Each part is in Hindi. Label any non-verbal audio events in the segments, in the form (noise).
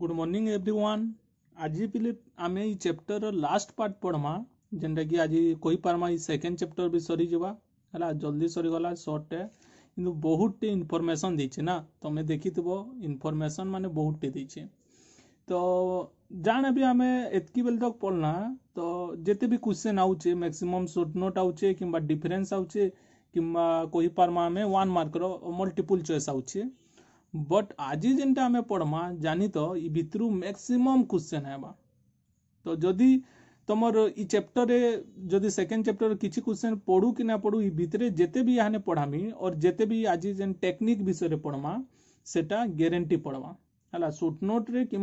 ગુડ મોર્નિંગ એવરીવન આજે પેલે અમે ઈ ચેપ્ટર લાસ્ટ પાર્ટ પଢ଼ମା ଯେନ୍ଟାକି ଆଜି କହିପାରମା ଇ ସେକେଣ୍ଡ ଚେପ୍ଟର ବି ସରିଯିବା ହେଲା ଜଲ୍ଦି ସରିଗଲା ସର୍ଟଟେ କିନ୍ତୁ ବହୁତଟେ ଇନଫର୍ମେସନ୍ ଦେଇଛେ ନା ତମେ ଦେଖିଥିବ ଇନଫର୍ମେସନ୍ ମାନେ ବହୁତଟେ ଦେଇଛେ ତ ଜାଣେ ବି ଆମେ ଏତ୍କି ବେଲେ ତକ୍ ପଢ଼ଲା ତ ଯେତେ ବି କ୍ୱେଶ୍ଚନ୍ ଆଉଛେ ମ୍ୟାକ୍ସିମମ୍ ସର୍ଟ ନୋଟ୍ ଆଉଛେ କିମ୍ବା ଡିଫରେନ୍ସ ଆଉଛେ କିମ୍ବା କହିପାରମା ଆମେ ୱାନ୍ ମାର୍କର ମଲ୍ଟିପୁଲ୍ ଚଏସ୍ ଆଉଛେ बट आज जेनटा आम पढ़मा जानी तो इ भितर मैक्सीम क्वेश्चन है तो जदि तुम इ चैप्टर जदि सेकेंड चैप्टर किसी क्वेश्चन पढ़ू कि ना पढ़ू भितर जिते भी यहाँ पढ़ामी और जिते भी आज जेन टेक्निक विषय पढ़मा से ग्यारंटी पढ़वा है सोट नोट रे कि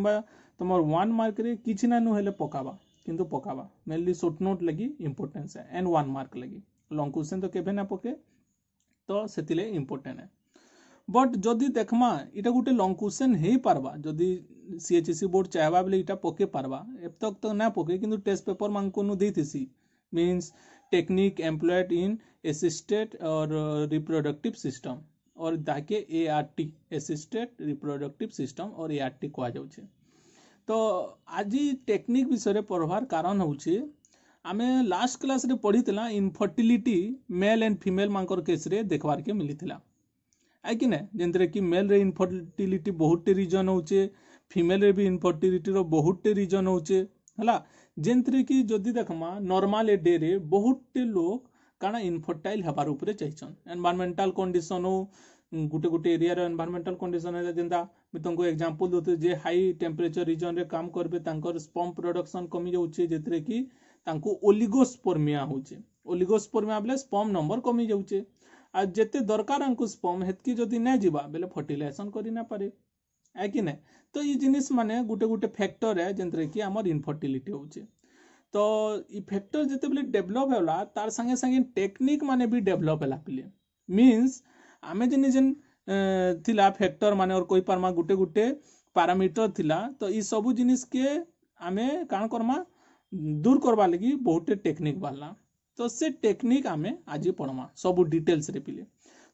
तुम वन मार्क रे कि ना नुह पकावा किंतु पकावा मेनली सोट नोट लगी इम्पोर्टेन्स है एंड वन मार्क लगी लंग क्वेश्चन तो केवे ना पके तो से इम्पोर्टेन्ट है ବଟ୍ ଯଦି ଦେଖ୍ମା ଇଟା ଗୁଟେ ଲଙ୍ଗ୍ କୋଶ୍ଚେନ୍ ହେଇପାର୍ବା ଯଦି ସି ଏଚ୍ ସି ବୋର୍ଡ଼ ଚାହେବା ବେଲେ ଇଟା ପକେଇ ପାର୍ବା ଏତକ୍ ତ ନା ପକେଇ କିନ୍ତୁ ଟେଷ୍ଟ ପେପର୍ ମାନକୁନୁ ଦେଇଥିସି means technique employed in assisted or reproductive system or ତାହାକେ A R T ଏସିଷ୍ଟେଡ଼୍ reproductive system or A R ଟି କୁହାଯାଉଛେ ତ ଆଜି ଟେକ୍ନିକ୍ ବିଷୟରେ ପଢ଼ବାର୍ କାରଣ ହେଉଛେ ଆମେ ଲାଷ୍ଟ କ୍ଲାସ୍ରେ ପଢ଼ିଥିଲା ଇନଫର୍ଟିଲିଟି ମେଲ୍ ଆଣ୍ଡ ଫିମେଲ୍ ମାନଙ୍କର କେସ୍ରେ ଦେଖ୍ବାର୍କେ ମିଲିଥିଲା ଆଜ୍ଞା ଯେମିତିରେ କି ମେଲ୍ରେ ଇନଫର୍ଟିଲିଟି ବହୁତଟେ ରିଜନ୍ ହେଉଛେ ଫିମେଲ୍ରେ ବି ଇନଫର୍ଟିଲିଟିର ବହୁତଟେ ରିଜନ୍ ହେଉଛେ ହେଲା ଯେମିତିରେ କି ଯଦି ଦେଖ୍ମା ନର୍ମାଲ୍ ଏ ଡେରେ ବହୁତଟେ ଲୋକ୍ କାଣା ଇନଫର୍ଟାଇଲ୍ ହେବାର୍ ଉପରେ ଚାହିଁଛନ୍ ଏନ୍ଭାରମେଣ୍ଟାଲ୍ କଣ୍ଡିସନ୍ ହଉ ଗୋଟେ ଗୋଟେ ଏରିଆର ଏନ୍ଭାରମେଣ୍ଟାଲ୍ କଣ୍ଡିସନ୍ ହେଲା ଯେନ୍ତା ମୁଁ ତମକୁ ଏକ୍ଜାମ୍ପଲ୍ ଦେଉଥିଲି ଯେ ହାଇ ଟେମ୍ପରେଚର୍ ରିଜନ୍ରେ କାମ କରିବେ ତାଙ୍କର ସ୍ପମ୍ ପ୍ରଡକ୍ସନ୍ କମିଯାଉଛେ ଯେଥିରେ କି ତାଙ୍କୁ ଓଲିଗୋସ୍ପର୍ମିଆ ହେଉଛେ ଓଲିଗୋସ୍ପର୍ମିଆ ବେଲେ ସ୍ପମ୍ ନମ୍ବର୍ କମିଯାଉଛେ ଆଉ ଯେତେ ଦରକାର ଆମକୁ ସ୍ପମ୍ ହେତ୍କି ଯଦି ନେଇଯିବା ବେଲେ ଫର୍ଟିଲାଇଜେସନ୍ କରି ନାପାରେ ଏ କି ନାଇଁ ତ ଇ ଜିନିଷ୍ ମାନେ ଗୋଟେ ଗୋଟେ ଫ୍ୟାକ୍ଟର୍ ଏ ଯେନ୍ଥିରେ କି ଆମର ଇନଫର୍ଟିଲିଟି ହଉଛେ ତ ଇ ଫ୍ୟାକ୍ଟର୍ ଯେତେବେଳେ ଡେଭଲପ୍ ହେଲା ତାର୍ ସାଙ୍ଗେ ସାଙ୍ଗେ ଟେକ୍ନିକ୍ ମାନେ ବି ଡେଭଲପ୍ ହେଲା ପିଲେ ମିନ୍ସ ଆମେ ଯେନ୍ ଯେନ୍ ଥିଲା ଫ୍ୟାକ୍ଟର୍ ମାନେ ଅର୍ କହିପାର୍ମା ଗୋଟେ ଗୋଟେ ପାରାମିଟର୍ ଥିଲା ତ ଇ ସବୁ ଜିନିଷ୍କେ ଆମେ କାଣା କର୍ମା ଦୂର୍ କର୍ବା ଲାଗି ବହୁତଟେ ଟେକ୍ନିକ୍ ବାହାରିଲା तो से टेक्निक आम आज ଆମେ सब डिटेल्स रे पिले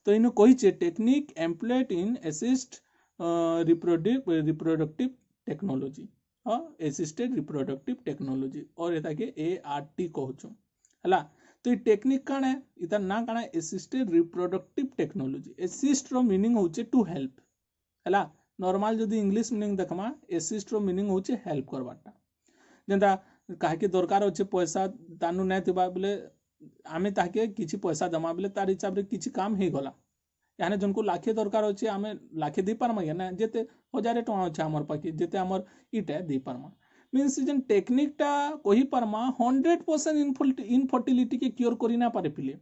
तो इन कही technique employed in in assist reproductive technology हाँ एसिस्टेड रिप्रोडक्टिव टेक्नोलोजी और यहाँ के ए आर टी कहूँ है तो ये टेक्निक कण है इतार ना काण एसिस्टेड रिप्रोडक्टिव टेक्नोलोजी एसिस्ट रो मीनिंग होचे टू हेल्प है नॉर्मल जो इंग्लिश मीनिंग देखमा एसिस्ट रो मीनिंग होचे हेल्प करवाटा जेनता କାହାକେ ଦରକାର ଅଛେ ପଇସା ତାନୁ ନାଇଁ ଥିବା ବେଲେ ଆମେ ତାହାକେ କିଛି ପଇସା ଦେମା ବେଲେ ତାର ହିସାବରେ କିଛି କାମ ହେଇଗଲା ଏହାନେ ଜଣକୁ ଲାକ୍ଷେ ଦରକାର ଅଛେ ଆମେ ଲାକ୍ଷେ ଦେଇପାରମା କେଁ ନା ଯେତେ ହଜାରେ ଟଙ୍କା ଅଛେ ଆମର ପାଖେ ଯେତେ ଆମର ଇଟା ଦେଇପାରମା ମିନ୍ସ ଯେନ୍ ଟେକ୍ନିକଟା କହିପାରମା ହଣ୍ଡ୍ରେଡ୍ ପରସେଣ୍ଟ ଇନଫର୍ଟିଲିଟିକେ କ୍ୟୋର କରି ନା ପାରିଥିଲେ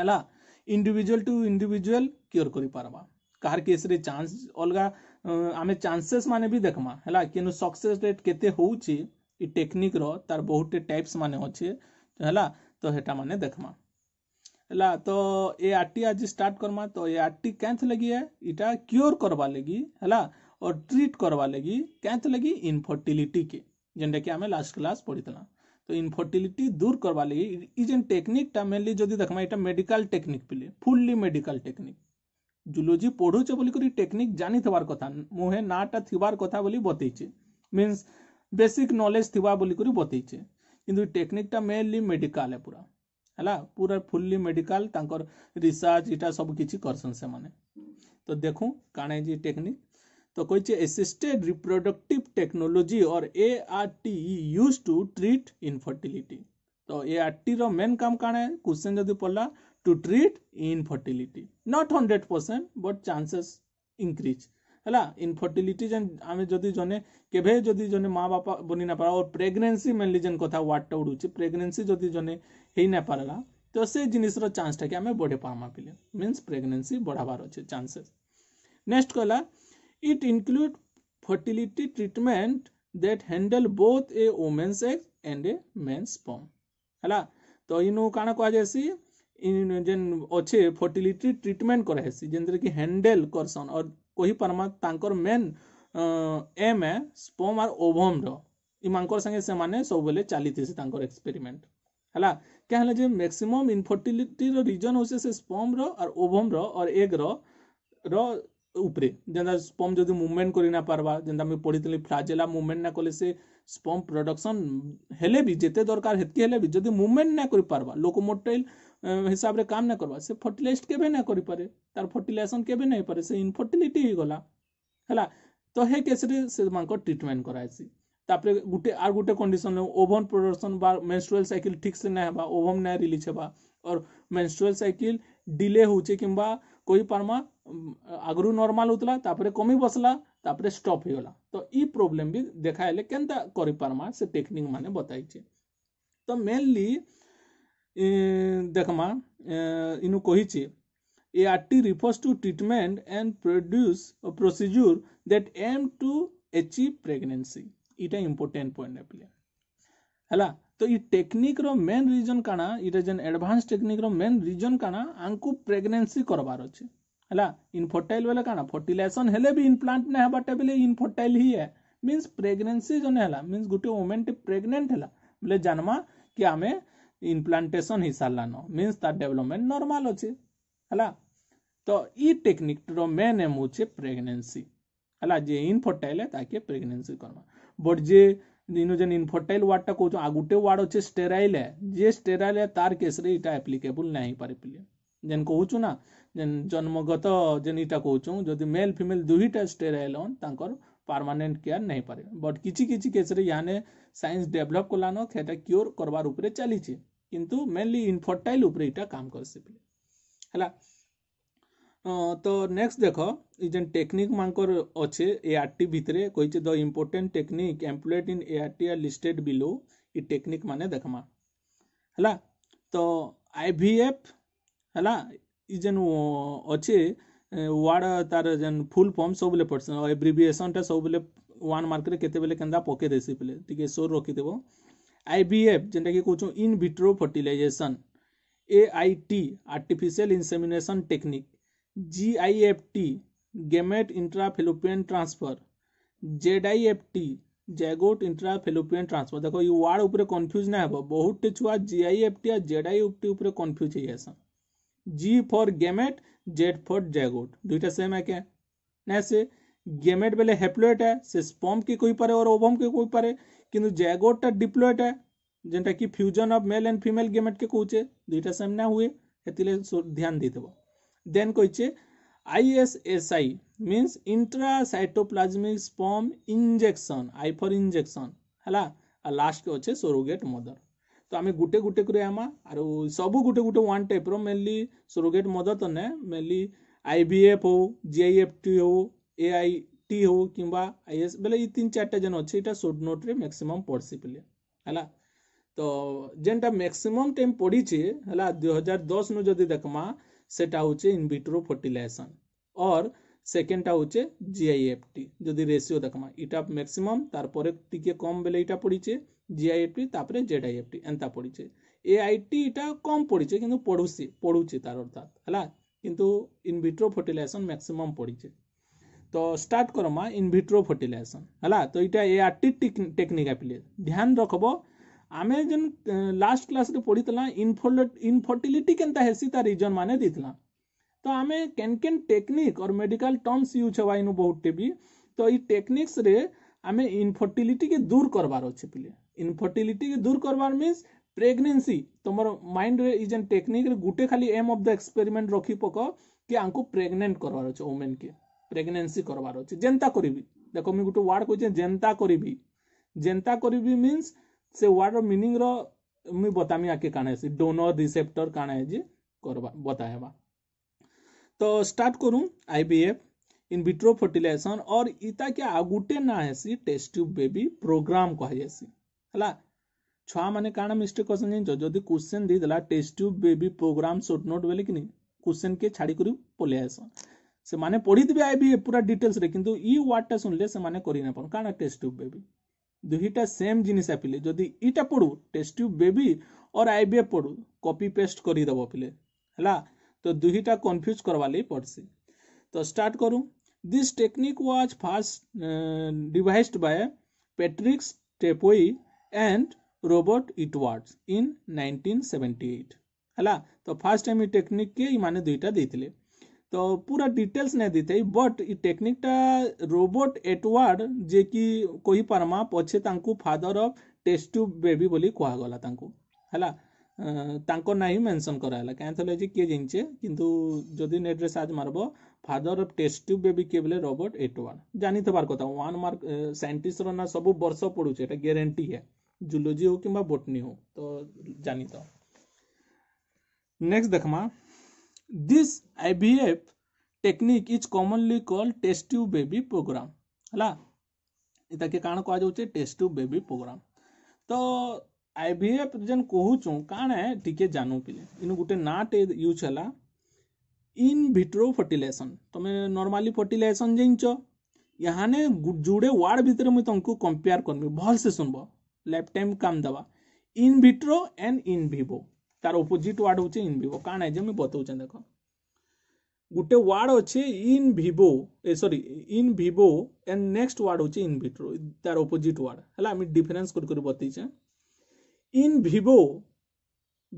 ହେଲା ଇଣ୍ଡିଭିଜୁଆଲ୍ ଟୁ ଇଣ୍ଡିଭିଜୁଆଲ୍ କ୍ୟୋର କରିପାରମା କାହାର କେସ୍ରେ ଚାନ୍ସ ଅଲଗା ଆମେ ଚାନ୍ସେସ୍ ମାନେ ବି ଦେଖ୍ମା ହେଲା କିନ୍ତୁ ସକ୍ସେସ୍ ରେଟ୍ କେତେ ହେଉଛି ई टेक्निक रो तार बहुत टे टाइप्स माने होचे तो हला तो हेटा माने देखमा है तो ए टी आज स्टार्ट करमा तो ए आरटी कैंथ लगी है इटा क्योर करबा लगी हला और ट्रीट करबा लगी कैंथ लगी इनफर्टिलिटी के जेंडे के हमें लास्ट क्लास पढीतला तो इनफर्टिलिटी दूर करबा लगी ई जेन मेनली जदी देखमा इटा मेडिकल टेक्निक पिले फुल्ली मेडिकल टेक्निक जुलोजी पढ़ुचे बोलिकरी टेक्निक जानी थवार कथा मुहे नाटा थिवार कथा बोली बतेचे मींस बेसिक नलेज थी बोल बतईचे कि टेक्निकटा मेनली मेडिकाल है पूरा है पूरा फुल्ली मेडिकाल रिसर्च इटा सब कि करसन से मैंने तो देख कणी टेक्निक तो कही एसिस्टेड रिप्रोडक्टिव टेक्नोलोजी और A R T use to treat infertility तो ए आर टी रेन काम कण क्वेश्चन जब पड़ा to treat infertility not hundred percent but chances increase ହେଲା ଇନଫର୍ଟିଲିଟି ଯେନ୍ ଆମେ ଯଦି ଜଣେ କେବେ ଯଦି ଜଣେ ମା ବାପା ବନି ନାପାର ଆଉ ପ୍ରେଗନେନ୍ସି ମେନଲି ଯେନ୍ କଥା ୱାର୍ଡ଼ଟା ଉଡ଼ୁଛି ପ୍ରେଗନେନ୍ସି ଯଦି ଜଣେ ହେଇ ନାପାରଲା ତ ସେ ଜିନିଷର ଚାନ୍ସଟାକେ ଆମେ ବଢ଼େଇ ପାର୍ମା ପିଲେ ମିନ୍ସ ପ୍ରେଗନେନ୍ସି ବଢ଼ାବାର ଅଛେ ଚାନ୍ସେସ୍ ନେକ୍ସଟ କହିଲା it include fertility treatment that handle both a woman's egg and a men's sperm ହେଲା ତ ଇନୁ କାଣା କୁହାଯାଏସି ଯେନ୍ ଅଛେ ଫର୍ଟିଲିଟି ଟ୍ରିଟମେଣ୍ଟ କରାହେସି ଯେନ୍ଥିରେ କି ହ୍ୟାଣ୍ଡେଲ କରସନ୍ ଅର୍ କହିପାର୍ମା ତାଙ୍କର main M A sperm or ଓଭମ୍ର ଇମାନଙ୍କର ସାଙ୍ଗେ ସେମାନେ ସବୁବେଳେ ଚାଲିଥିସି ତାଙ୍କର ଏକ୍ସପେରିମେଣ୍ଟ ହେଲା କାଁ ହେଲା ଯେ ମ୍ୟାକ୍ସିମମ୍ ଇନଫର୍ଟିଲିଟିର ରିଜନ୍ ହେଉଛେ ସେ ସ୍ପମ୍ର ଆର୍ ଓଭମ୍ର ଅର୍ ଏଗ୍ର ର ଉପରେ ଯେନ୍ତା ସ୍ପମ୍ ଯଦି ମୁଭମେଣ୍ଟ କରି ନା ପାର୍ବା ଯେନ୍ତା ମୁଇଁ ପଢ଼ିଥିଲି ଫ୍ଲାଜେଲା ମୁଭମେଣ୍ଟ ନା କଲେ ସେ ସ୍ପମ୍ ପ୍ରଡକ୍ସନ୍ ହେଲେ ବି ଯେତେ ଦରକାର ହେତ୍କି ହେଲେ ବି ଯଦି ମୁଭମେଣ୍ଟ ନା କରିପାର୍ବା ଲୋକୋମୋଟାଇଲ୍ ହିସାବରେ କାମ ନାଇଁ କରବା ସେ ଫର୍ଟିଲାଇଜ୍ କେବେ ନାଇଁ କରିପାରେ ତାର ଫର୍ଟିଲାଇଜେସନ୍ କେବେ ନାଇଁ ହେଇପାରେ ସେ ଇନଫର୍ଟିଲିଟି ହେଇଗଲା ହେଲା ତ ହେ କେସ୍ରେ ସେମାନଙ୍କର ଟ୍ରିଟମେଣ୍ଟ କରାହେସି ତାପରେ ଗୋଟେ ଆର୍ ଗୋଟେ କଣ୍ଡିସନ୍ ଓଭନ୍ ପ୍ରଡକ୍ସନ୍ ବା ମେନ୍ସୁରାଲ୍ ସାଇକେଲ୍ ଠିକ୍ସେ ନାଇଁ ହେବା ଓଭନ୍ ନାଇଁ ରିଲିଜ୍ ହେବା ଅର୍ ମେନ୍ସୁରାଲ୍ ସାଇକେଲ୍ ଡିଲେ ହେଉଛେ କିମ୍ବା କହିପାର୍ମା ଆଗରୁ ନର୍ମାଲ୍ ହେଉଥିଲା ତାପରେ କମି ବସଲା ତାପରେ ଷ୍ଟପ୍ ହେଇଗଲା ତ ଇ ପ୍ରୋବ୍ଲେମ୍ ବି ଦେଖା ହେଲେ କେନ୍ତା କରିପାର୍ମା ସେ ଟେକ୍ନିକ୍ ମାନେ ବତାଇଛେ ତ ମେନ୍ଲି देखमा इनु कही ART refers to treatment and produce a procedure that aim to achieve pregnancy. इटा important point है प्ले हला तो ये टेक्निक रो मेन रीजन काना इटा जन एडवांस टेक्निक रो मेन रीजन काना आंकु प्रेगनेंसी करबार अछि हला इनफर्टाइल वाला काना फर्टिलाइजेशन हेले भी इम्प्लांट ना हेबा टेबले इनफर्टाइल ही है मींस प्रेगनेंसी जने हला मींस गुटे वुमेन टे प्रेग्नेंट हला बोले जानमा कि आमे ଇନପ୍ଲାଣ୍ଟେସନ୍ ହେଇସାରିଲାନ ମିନ୍ସ ତାର ଡେଭଲପମେଣ୍ଟ ନର୍ମାଲ ଅଛେ ହେଲା ତ ଇ ଟେକ୍ନିକ୍ର ମେନ୍ ଏମ୍ ହଉଛେ ପ୍ରେଗନେନ୍ସି ହେଲା ଯେ ଇନଫର୍ଟାଇଲ୍ ତାକେ ପ୍ରେଗନେନ୍ସି କର୍ମା ବଟ୍ ଯେ ଇନୁ ଯେନ୍ ଇନଫର୍ଟାଇଲ୍ ୱାର୍ଡ଼ଟା କହୁଛୁ ଆଉ ଗୋଟେ ୱାର୍ଡ଼ ଅଛେ ଷ୍ଟେରାଇଲ୍ ଯେ ଷ୍ଟେରାଇଲ୍ ତାର କେସ୍ରେ ଇଟା ଆପ୍ଲିକେବୁଲ୍ ନାଇଁ ହେଇପାରେ ପିଲେ ଯେନ୍ କହୁଛୁ ନା ଯେନ୍ ଜନ୍ମଗତ ଯେନ୍ ଇଟା କହୁଛୁ ଯଦି ମେଲ୍ ଫିମେଲ୍ ଦୁଇଟା ଷ୍ଟେରାଇଲ୍ ଅନ୍ ତାଙ୍କର পারমানেন্ট কেয়ার ନେଇପାରିବେ ବଟ୍ କିଛି କିଛି କେସ୍ରେ ଇହାନେ ସାଇନ୍ସ ଡେଭଲପ୍ କଲାନ ସେଟା କ୍ୟୁର୍ କର୍ବାର୍ ଉପରେ ଚାଲିଛେ କିନ୍ତୁ ମେନ୍ଲି ଇନଫର୍ଟାଇଲ୍ ଉପରେ ଇଟା କାମ୍ କର୍ସି ବେଲେ ହେଲା ତ ନେକ୍ସଟ ଦେଖ ଇ ଯେନ୍ ଟେକ୍ନିକ୍ ମାନଙ୍କର ଅଛେ ଏ ଆର୍ଟି ଭିତରେ କହିଛେ the important technique employed in A R T are listed below E technique ମାନେ ଦେଖ୍ମା ହେଲା ତ ଆଇ ଭି ଏଫ୍ ହେଲା ଇ ଯେନ୍ ଅଛେ ୱାର୍ଡ ତାର ଯେନ୍ ଫୁଲ୍ ଫର୍ମ ସବୁବେଳେ ପଢ଼ସନ୍ ଆଉ ଏବ୍ରିଭିଏସନ୍ଟା ସବୁବେଳେ ୱାନ୍ ମାର୍କରେ କେତେବେଳେ କେନ୍ତା ପକେଇ ଦେସି ବେଲେ ଟିକେ ସୋର୍ ରଖିଦେବ ଆଇ ବି ଏଫ୍ ଯେନ୍ଟାକି କହୁଛୁ in vitro fertilization A I T artificial insemination technique G I F T gamete intrafallopian transfer Z I F T zygote intra fallopian transfer देखो ये वार्ड ऊपर कन्फ्यूज ना हे बहुत छुआ G I F T Z I F T ऊपर कन्फ्यूज हो जासन G for gamete Z for zygote দুইটা সেম একে নেক্সট গেমেট বেলে হেপ্লোয়েট হ্যাঁ সে স্পম কি কইপারে ওর ওভম কি কইপারে কিন্তু জ্যাগোটটা ডিপ্লোয়েট হ্যাঁ যেটা কি fusion of male and female gamete কে কৌছে দুইটা সেম না হুয়ে এতিলে ধ্যান দিদেব দেন কইছে ICSI means intra cytoplasmic sperm injection I for injection হ্যাঁ আর লাস্টকে অছে সোরোগেট মদর ତ ଆମେ ଗୁଟେ ଗୁଟେ କରି ଆଏମା ଆରୁ ସବୁ ଗୁଟେ ଗୁଟେ ୱାନ୍ ଟାଇପ୍ର ମେନ୍ଲି ସୋରୋଗେଟ୍ ମଦ ତ ନେ ମେନ୍ଲି ଆଇ ବି ଏଫ୍ ହଉ ଜି ଆଇ ଏଫ୍ ଟି ହଉ ଏ ଆଇ ଟି ହଉ କିମ୍ବା ଆଇ ଏସ୍ ବେଲେ ଇ ତିନ୍ ଚାରିଟା ଯେନ୍ ଅଛେ ଇଟା ସୋର୍ଟ ନୋଟ୍ରେ ମ୍ୟାକ୍ସିମମ୍ ପଢ଼୍ସି ପିଲେ ହେଲା ତ ଯେନ୍ଟା ମ୍ୟାକ୍ସିମମ୍ ଟାଇମ୍ ପଢ଼ିଛେ ହେଲା ଦୁଇ ହଜାର ଦଶନୁ ଯଦି ଦେଖ୍ମା ସେଟା ହଉଛେ ଇନ୍ଭିଟ୍ରୋ ଫର୍ଟିଲାଇଜେସନ୍ ଅର୍ ସେକେଣ୍ଡଟା ହଉଛେ ଜିଆଇଏଫ୍ଟି ଯଦି ରେସିଓ ଦେଖ୍ମା ଇଟା ମ୍ୟାକ୍ସିମମ୍ ତାର୍ ପରେ ଟିକେ କମ୍ ବେଲେ ଇଟା ପଡ଼ିଛେ জিআইএফটি তারপরে জেডআইএফটি এন্তা পড়িছে এআইটি এটা কম পড়িছে কিন্তু পড়ুছি পড়ুছি তার অর্থাৎ হলা কিন্তু ইনভিট্রো ফর্টিলাইজেসন ম্যাক্সিমাম পড়িছে তো স্টার্ট করমা ইনভিট্রো ফর্টিলাইজেসন হলা তো এটা এআরটি টেকনিক আপিলে ধ্যান রাখব ଆମେ ଯେନ୍ ଲାଷ୍ଟ କ୍ଲାସ୍ରେ ପଢ଼ିଥିଲା ଇନଫର୍ଟିଲିଟି କେନ୍ତା ହେସି ତା ରିଜନ୍ ମାନେ ଦେଇଥିଲା ତ ଆମେ କେନ୍ କେନ୍ technique or medical terms use ହେବା ଇନୁ ବହୁତଟେ ବି ତ ଏଇ ଟେକ୍ନିକ୍ସରେ ଆମେ ଇନଫର୍ଟିଲିଟିକେ ଦୂର କରବାର ଅଛି ପିଲେ इनफर्टिलिटी के दूर करवार मीन्स प्रेगनेंसी तुम माइंड रे इज एन टेक्निक गुटे खाली एम ऑफ द एक्सपेरिमेंट रखी पक कि आंकु प्रेग्नेंट करवार छ वुमेन के प्रेगनेंसी करवार छ जेंता करबि देखो मि गुटे वर्ड कोजे जेंता करबि जेंता करबि मीन्स से वर्ड रो मीनिंग रो मि बतामी आके काने से डोनर रिसेप्टर काने जे करवा बताएबा तो स्टार्ट करू आईबीएफ इन विट्रो फर्टिलाइजेशन और इता के आगुटे ना है सी टेस्ट ट्यूब बेबी प्रोग्राम कहा जैसी ହେଲା ଛୁଆମାନେ କାଣା ମିଷ୍ଟେକ୍ କରୁଛନ୍ତି ଜାଣିଛ ଯଦି କ୍ୱେଶ୍ଚନ୍ ଦେଇଦେଲା test tube baby program short note ବୋଲି କିନି କ୍ୱେଶ୍ଚନ୍କେ ଛାଡ଼ିକରି ପଲେଇ ଆସନ୍ ସେମାନେ ପଢ଼ିଥିବେ ଆଇବି ପୁରା ଡିଟେଲ୍ସରେ କିନ୍ତୁ ଇ ୱାର୍ଡ଼ଟା ଶୁଣିଲେ ସେମାନେ କରି ନାଇପାରନ୍ କାଣା ଟେଷ୍ଟ ଟ୍ୟୁବ୍ ବେବି ଦୁଇଟା ସେମ୍ ଜିନିଷ ପିଲେ ଯଦି ଇଟା ପଢ଼ୁ test tube baby or IVF ପଢ଼ୁ କପି ପେଷ୍ଟ କରିଦେବ ପିଲେ ହେଲା ତ ଦୁଇଟା କନଫ୍ୟୁଜ୍ କର୍ବା ଲାଗି ପଡ଼୍ସି ତ ଷ୍ଟାର୍ଟ କରୁ this technique was first devised by Patrick Steptoe and and in Edwards seventy eight ହେଲା ତ ଫାର୍ଷ୍ଟ ଟାଇମ୍ ଏ ଟେକ୍ନିକ୍ କେ ଇମାନେ ଦୁଇଟା ଦେଇଥିଲେ ତ ପୁରା ଡିଟେଲ୍ସ ନାଇଁ ଦେଇଥାଇ ବଟ୍ ଇ ଟେକ୍ନିକ୍ଟା ରୋବର୍ଟ ଏଟୱାର୍ଡ ଯେ କି କହିପାର୍ମା ପଛେ ତାଙ୍କୁ ଫାଦର୍ ଅଫ୍ ଟେଷ୍ଟୁ ବେବି ବୋଲି କୁହାଗଲା ତାଙ୍କୁ ହେଲା ତାଙ୍କ ନାଁ ହିଁ ମେନସନ୍ କରାହେଲା କାହିଁ ଥିଲେ କିଏ ଜିନିଛେ କିନ୍ତୁ ଯଦି ନେଟ୍ରେ search ମାରବ father of test tube baby কে বলে রবর্ট এটওয়ার্ড জানিতে କଥା ୱାନ୍ ମାର୍କ ସାଇଣ୍ଟିଷ୍ଟର সাইন্টিস্টর ସବୁ ବର୍ଷ ପଡ଼ୁଛି ଏଇଟା ଗ୍ୟାରେଣ୍ଟି ହେ जुलोजी हो कि बोटनी हो तो जानी था next देखमा this IVF technique is commonly called test baby program हला इता के कारण को आ टेस्ट ट्यूब बेबी प्रोग्राम तो आईबीएफ जन कोहु छु कान है टीके जानू पिले इन गुटे नाट यूज हला इन विट्रो फर्टिलाइजेशन तमे नॉर्मली फर्टिलाइजेशन जेंचो यहाँ ने वार्ड भीतर में तुमको कंपेयर करनी बहुत से सुनबो લેપટેમ કામ દવા in vitro and in vivo তার অপোজিট ওয়ার্ড হচ্ছে ইন ভিভো কাণ আছে আমি বতাউছেন দেখ গোটে ওয়ার্ড অছে in vivo A sorry in vivo and next word হচ্ছে ইন ভিট্রো তার অপোজিট ওয়ার্ড হ্যাঁ আমি ডিফরেন্স করে করে বতাইছে in vivo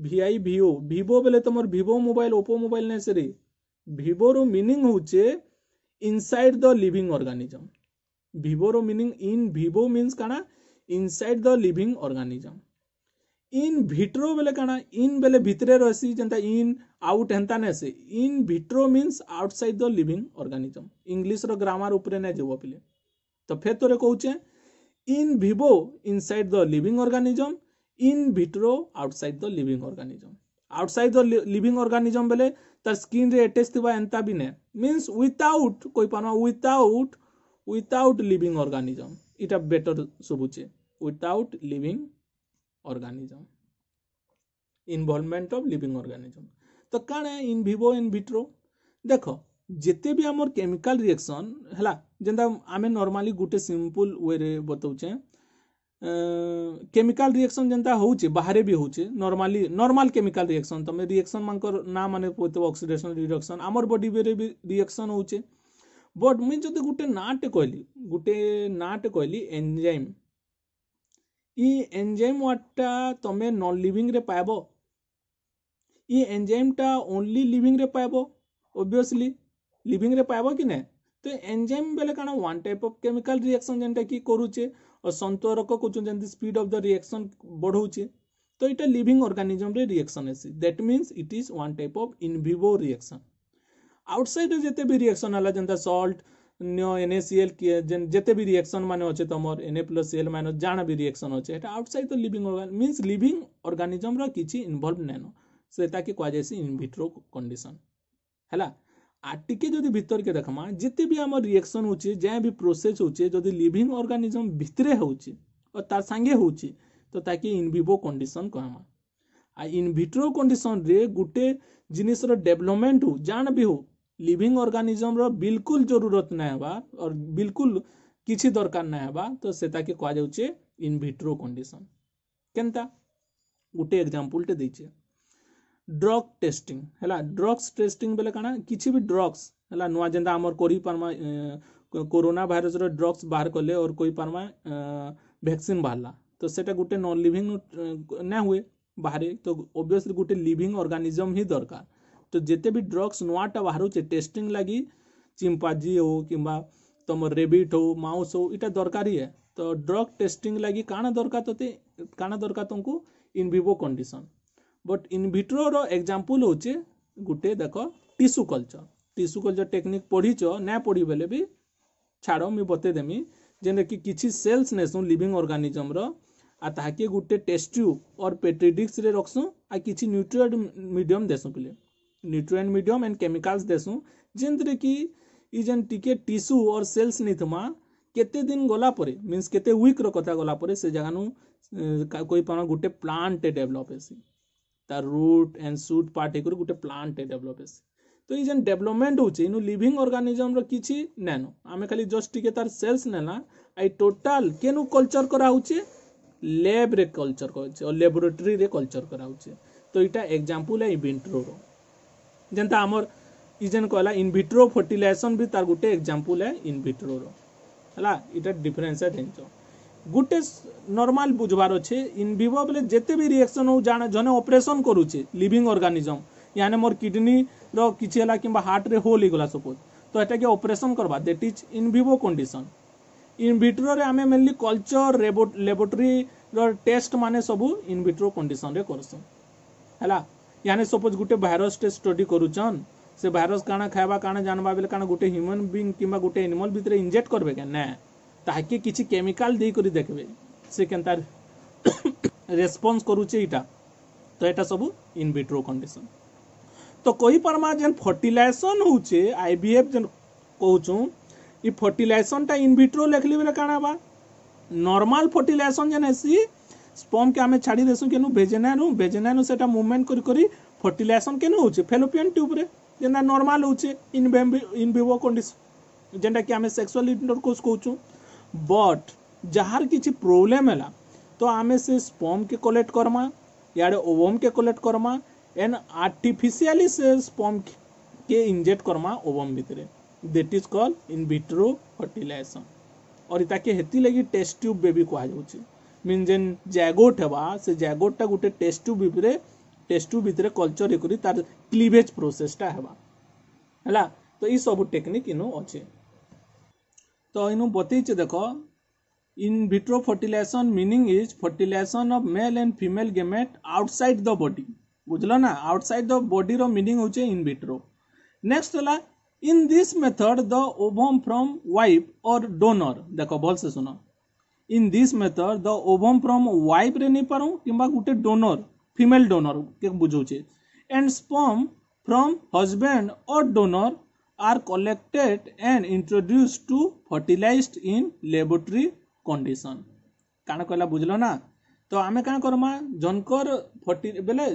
VI VO vivo বেলে তোমার ভিভো মোবাইল ওপো মোবাইল নাই সে ভিভোর মিনিং হচ্ছে ইনসাইড দ লিভিং অর্গানিজম ভিভোর meaning in vivo means কাଣା inside the living organism in vitro বেলে কাଣା ইন বেলে ভিতরে রয়েছে যেটা ইন আউট হেন্তা নে in vitro means outside the living organism ইংলিশর grammar উপরে নে যাব পিলে তো ফের তোরে কହୁଛେ in vivo inside the living organism in vitro outside the living organism outside the living organism বেলে তার স্কিনরে এটেচ থাকা এনতা বি নে মিন্স উইথাউট কই পারমা উইথাউট উইথাউট লিভিং অর্গানিজম এটা বেটর সবুচে without living organism involvement of living organism तो कौन इन भिवो इन भिट्रो देख जिते भी आम केमिकल रिएक्शन है जेन्दा आम नर्माली गोटे सिंपल वे बताऊे केमिकाल रिएक्शन जेन्ता हूँ बाहर भी हूँ नर्माली नर्माल केमिकल रिएक्शन तुम रिएक्शन मान ना मैंने कहते अक्सीडेसन रिडक्शन आम बडी वे भी रिएक्शन हो बट मुझे गोटे नाटे कहली गोटे नाटे कहली एंजाइम ଇ ଏନ୍ଜାଇମ୍ ୱାର୍ଡ଼ଟା ତମେ ନନ୍ ଲିଭିଂରେ ପାଇବ ଇ ଏନ୍ଜାଇମ୍ଟା ଓନ୍ଲି ଲିଭିଂରେ ପାଇବ ଓବିୟସଲି ଲିଭିଂରେ ପାଇବ କି ନାଇଁ ତ ଏନ୍ଜାଇମ୍ ବେଲେ କାଣା one type of chemical reaction ଯେନ୍ଟା କି କରୁଛେ ସନ୍ତରକ କହୁଛନ୍ ଯେମିତି ସ୍ପିଡ୍ ଅଫ୍ ଦ ରିଆକ୍ସନ୍ ବଢ଼ଉଛେ ତ ଏଇଟା ଲିଭିଂ ଅର୍ଗାନିଜମ୍ରେ ରିଆକ୍ସନ୍ ହେସି that means it is one type of in vivo reaction ଆଉଟସାଇଡ଼୍ରେ ଯେତେ ବି ରିଆକ୍ସନ୍ ହେଲା ଯେନ୍ତା ସଲ୍ଟ NaCl যেতে বি রিয়াকশন মানে অছে তোমার Na plus Cl minus জানা বি রিয়াকশন অছে এটা outside the living organ means living organism র কিছু ইনভলভ নেন সেটাকে কুয়াযাইছে ইনভিট্রো কন্ডিশন হেলা আর টিকে যদি ভিতরকে দেখমা যেতে বি আমার রিয়াকশন হচ্ছে যা বি প্রোসেস হচ্ছে যদি লিভিং অর্গানিজম ভিতরে হচ্ছে ও তার সাঙ্গে হচ্ছে তো তাকে ইনভিভো কন্ডিশন কহমা আর ইনভিট্রো কন্ডিশন রে গোটে জিনিসর ডেভেলপমেন্ট হো জাণ বি হো लिविंग रो बिल्कुल जरूरत ना हेबा और बिल्कुल किसी दरकार ना हेबा तो सेटा के कहा जाउचे इन विट्रो कंडीशन केनता उटे एग्जांपल टे दैचे ड्रग टेस्टिंग हला ड्रग्स टेस्टिंग बेले काना किछि भी ड्रग्स हला नुवा जंदा अमर आमर परमा कोरोना वायरस रो ड्रग्स बाहर करले और कोई परमा वैक्सीन बाहरला तो सेटा गुटे नॉन लिविंग ना हुए बाहरे तो ऑब्वियसली गुटे लिविंग ऑर्गेनिज्म ही दरकार तो जिते भी ड्रग्स नुआटा बाहर टेस्टिंग लगे चिंपाजी हो कि तुम रेबिट हो माउस हो इटा दरकार ही है तो ड्रग टेस्टिंग लगी काण दरकार तो काण दरकार तुमको in vivo condition but in vitro रग्जापल हूँ गोटे देख tissue culture tissue culture technique पढ़ीच ना पढ़ी बेले भी छाड़ मुझे बतेदेमी जेने कि किसी सेल्स नेसु लिविंग अर्गानिजम्र आके गोटे टेस्ट्यू और पेट्रीडिक्स रखसुँ आ कि न्यूट्रिय मीडियम देसुँ पिले ମିଡ଼ିୟମ୍ मीडियम କେମିକାଲ୍ସ ଦେସୁଁ ଯେନ୍ଥିରେ କି ଇ ଯେନ୍ ଟିକେ ଟିସୁ ଅର୍ ସେଲ୍ସ ନେଇଥିମା କେତେ ଦିନ ଗଲା ପରେ ମିନ୍ସ କେତେ ୱିକ୍ର କଥା ଗଲା ପରେ ସେ ଜାଗାନୁ କହିପାରମା ଗୋଟେ ପ୍ଲାଣ୍ଟଟେ ଡେଭଲପ୍ ହେସି ତାର ରୁଟ୍ ଆଣ୍ଡ ସୁଟ୍ ପାର୍ଟ ହେଇକରି ଗୋଟେ ପ୍ଲାଣ୍ଟଟେ ଡେଭଲପ୍ ହେସି ତ ଇ ଯେନ୍ ଡେଭଲପମେଣ୍ଟ ହଉଛେ ଇନୁ ଲିଭିଂ ଅର୍ଗାନିଜମ୍ର କିଛି ନାଇଁନ ଆମେ ଖାଲି ଜଷ୍ଟ ଟିକେ ତାର ସେଲ୍ସ ନେଲା ଆଇ ଟୋଟାଲ କେନୁ କଲଚର କରାହଉଛେ ଲ୍ୟାବ୍ରେ କଲଚର କରାହଉଛେ ଆଉ ଲାବୋରେଟୋରୀରେ କଲଚର କରାହଉଛେ ତ ଏଇଟା ଏକ୍ଜାମ୍ପଲ୍ ଏଇ ବିଣ୍ଟ୍ରୋର ଯେନ୍ତା ଆମର ଇ ଯେନ୍ କହିଲା ଇନଭିଟ୍ରୋ ଫର୍ଟିଲାଇସନ୍ ବି ତାର ଗୋଟେ ଏକ୍ଜାମ୍ପଲ୍ ହେ ଇନ୍ଭିଟ୍ରୋର ହେଲା ଇଟା ଡିଫରେନ୍ସ ହେ ଜାଣିଛ ଗୋଟେ ନର୍ମାଲ ବୁଝବାର ଅଛେ ଇନ୍ଭିଭୋ ବୋଲେ ଯେତେ ବି ରିଏକ୍ସନ୍ ହଉ ଜାଣ ଜଣେ ଅପରେସନ୍ କରୁଛେ ଲିଭିଂ ଅର୍ଗାନିଜମ୍ ୟାନେ ମୋର କିଡ଼ନୀର କିଛି ହେଲା କିମ୍ବା ହାର୍ଟରେ ହୋଲ୍ ହେଇଗଲା ସପୋଜ୍ ତ ଏଟାକେ ଅପରେସନ୍ କରବା that is in vivo condition ଇନଭିଟ୍ରୋରେ ଆମେ ମେନ୍ଲି କଲଚର୍ ଲେବୋରେଟୋରୀର ଟେଷ୍ଟ ମାନେ ସବୁ ଇନଭିଟ୍ରୋ କଣ୍ଡିସନ୍ରେ କରସୁଁ ହେଲା यानि सपोज गोटे भाईरस टे स्टडी कर से भाइरस काण खाइबा काण बेले काण गोटे ह्यूमन बिंग कि गोटे एनिमल भितरे इंजेक्ट करबे क्या ना ताके किछि केमिकल दे करि देखबे से केनता रेस्पोंस (coughs) करुचे इटा तो एटा सब इन विट्रो कंडीशन तो कही परमा जन फर्टिलाइजेशन होचे आईबीएफ जन कहउचो ई फर्टिलाइजेशन टा इन विट्रो लेखली बेले काण आबा नॉर्मल फर्टिलाइजेशन जन हसी स्पम के आम छाड़ी देसुँ के भेजेना भेजेना से मुभमेंट कर फर्टिलइसन के हूँ फेलोपियन ट्यूब जेनटा नर्माल होनभिवो कंडीशन जेनटा कि आम सेक्सुआल इंटरकोर्स कौच बट जार किसी प्रोब्लेम है तो आम से स्पम के कलेक्ट करमा इे ओवम के कलेक्ट करमा एंड आर्टिफिशियली से स्पम के इंजेक्ट करमा ओवम भितर that is call in vitro fertilisation और इताके हेती लगी टेस्ट ट्यूब बेबी कहा ମିନ୍ସ ଯେନ୍ ଜ୍ୟାଗୋଟ୍ ହେବା ସେ ଜ୍ୟାଗୋଟ୍ଟା ଗୋଟେ ଟେଷ୍ଟ ଟୁ ଭିତରେ ଟେଷ୍ଟ ଟୁ ଭିତରେ କଲଚର୍ ହେଇକରି ତାର କ୍ଲିଭେଜ୍ ପ୍ରୋସେସ୍ଟା ହେବା ହେଲା ତ ଇ ସବୁ ଟେକ୍ନିକ୍ ଇନୁ ଅଛେ ତ ଇନୁ ବତେଇଛେ ଦେଖ in vitro fertilization meaning is fertilization of male and female gamete outside the body ବୁଝଲ ନା ଆଉଟସାଇଡ୍ ଦ ବଡିର ମିନିଂ ହେଉଛେ ଇନ୍ ଭିଟ୍ରୋ ନେକ୍ସଟ ହେଲା in this method the ovum from wife or donor ଦେଖ ଭଲସେ ଶୁଣ in this method the ovum from wife रे नहीं पारूँ किंबा गोटे डोनर फिमेल डोनर के बुझौचे and sperm from husband or donor are collected and introduce to fertilize in laboratory condition କାଣା କହିଲା ବୁଝିଲ ନା ତ ଆମେ କାଣା କରମା ଜନକର ଫର୍ଟି ବେଲେ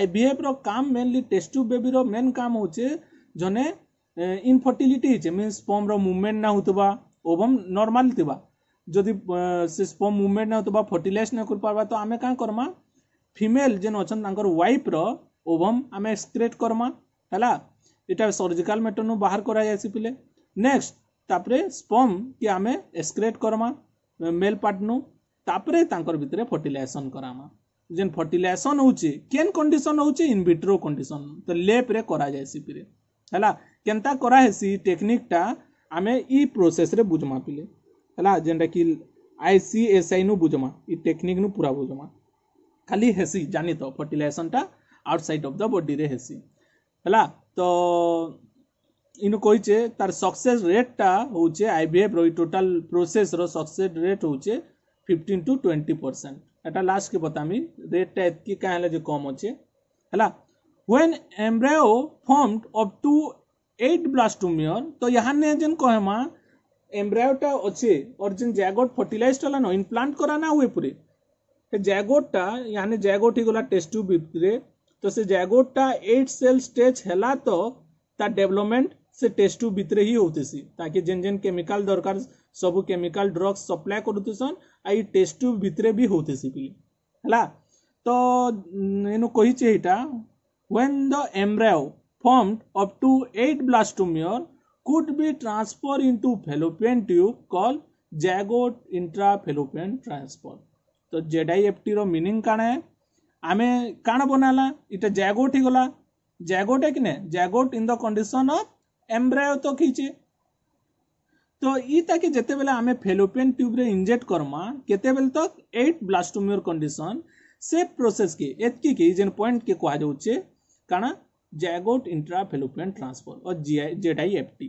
ଆଇଭିଏଫ୍ର କାମ ମେନଲି ଟେଷ୍ଟ ଟ୍ୟୁବ୍ ବେବିର ମେନ୍ କାମ ହଉଛେ ଜନେ ଇନଫର୍ଟିଲିଟି ହେଇଛେ ମିନ୍ସ ସ୍ପମ୍ର ମୁଭମେଣ୍ଟ ନା ହଉଥିବା ଓଭମ୍ ନର୍ମାଲ ଥିବା যদি সে স্পম ମୁଭମେଣ୍ଟ ହେଉଥିବା ଫର୍ଟିଲାଇଜ୍ ନ କରିପାର୍ବା ତ ଆମେ କାଁ କର୍ମା ଫିମେଲ୍ ଯେନ୍ ଅଛନ୍ ତାଙ୍କର ୱାଇଫ୍ର ଓଭମ୍ ଆମେ ଏକ୍ସକ୍ରେଟ୍ କର୍ମା ହେଲା ଏଇଟା ସର୍ଜିକାଲ୍ ମେଟର୍ନୁ ବାହାର କରାଯାଏସି ପିଲେ ନେକ୍ସଟ ତାପରେ ସ୍ପମ୍ କି ଆମେ ଏକ୍ସକ୍ରେଟ୍ କର୍ମା ମେଲ୍ ପାର୍ଟନୁ ତାପରେ ତାଙ୍କର ଭିତରେ ଫର୍ଟିଲାଇଜେସନ୍ କରାମା ଯେନ୍ ଫର୍ଟିଲାଇଜେସନ୍ ହଉଛେ କେନ୍ କଣ୍ଡିସନ୍ ହଉଛେ ଇନଭିଟ୍ରୋ କଣ୍ଡିସନ୍ ତ ଲେପ୍ରେ କରାଯାଏସି ପିରେ ହେଲା କେନ୍ତା କରାହେସି ଟେକ୍ନିକ୍ଟା ଆମେ ଇ ପ୍ରୋସେସ୍ରେ ବୁଝମା ପିଲେ ହେଲା ଯେନ୍ଟାକି ଆଇସିଏସ୍ଆଇନୁ ବୁଝମା ଇ ଟେକ୍ନିକ୍ନୁ ପୁରା ବୁଝମା ଖାଲି ହେସି ଜାନିତ ଫର୍ଟିଲାଇଜେସନ୍ଟା ଆଉଟସାଇଡ୍ ଅଫ୍ ଦ ବଡିରେ ହେସି ହେଲା ତ ଇନୁ କହିଛେ ତାର ସକ୍ସେସ୍ ରେଟ୍ଟା ହଉଛେ ଆଇଭିଏଫ୍ର ଇ ଟୋଟାଲ୍ ପ୍ରୋସେସ୍ର ସକ୍ସେସ୍ ରେଟ୍ ହଉଛେ ଫିଫ୍ଟିନ୍ ଟୁ ଟ୍ୱେଣ୍ଟି ପରସେଣ୍ଟ ଏଇଟା ଲାଷ୍ଟକେ ବତାମି ରେଟ୍ଟା ଏତ୍କି କାଁ ହେଲେ ଯେ କମ୍ ଅଛେ ହେଲା when embryo formed up to eight blastomere ତ ଇହାନେ ଯେନ୍ କହେମା এমব্রায়োটা অছে और जिन जैगोट फर्टिलाइज होला न इम्प्लांट करा ना हुए पूरे ସେ ଜ୍ୟାଗୋଟଟା ୟାନେ ଜ୍ୟାଗୋଟ ହେଇଗଲା ଟେଷ୍ଟ ଟ୍ୟୁବ୍ରେ ତ ସେ ଜ୍ୟାଗୋଟଟା ଏଇଟ୍ ସେଲ୍ ଷ୍ଟେଜ୍ ହେଲା ତ ତା ଡେଭଲପମେଣ୍ଟ ସେ ଟେଷ୍ଟ ଟ୍ୟୁବ୍ ଭିତରେ ହିଁ ହଉଥିସି ତାକେ ଯେନ୍ ଯେନ୍ କେମିକାଲ ଦରକାର ସବୁ କେମିକାଲ ଡ୍ରଗ୍ସ ସପ୍ଲାଏ କରୁଥିସନ୍ ଆଉ ଏଇ ଟେଷ୍ଟ ଟ୍ୟୁବ୍ ଭିତରେ ବି ହଉଥିସି ବୋଲି ହେଲା ତ ଏନୁ କହିଛି ଏଇଟା when the embryo formed up to eight blastomere could be transferred into fallopian tube called zygote intrafallopian transfer तो जेडाईएफटी रो मीनिंग काण आमे काण बनाला इटा जैगोट ही गला जैगोट है कि ने zygote in the condition of embryo तो खींचे तो ई ताकि जेते बेले आमे फेलोपियन ट्यूब रे इंजेक्ट करमा केते बेले तक तो एट ब्लास्टोमियर से प्रोसेस के एतकी के जेन पॉइंट के कहा जाउचे काना ଜାଇଗୋଟ୍ ଇଣ୍ଟ୍ରାଭେଲପମେଣ୍ଟ ଟ୍ରାନ୍ସଫର ଓ ଜେଡାଇ ଏଫ୍ ଟି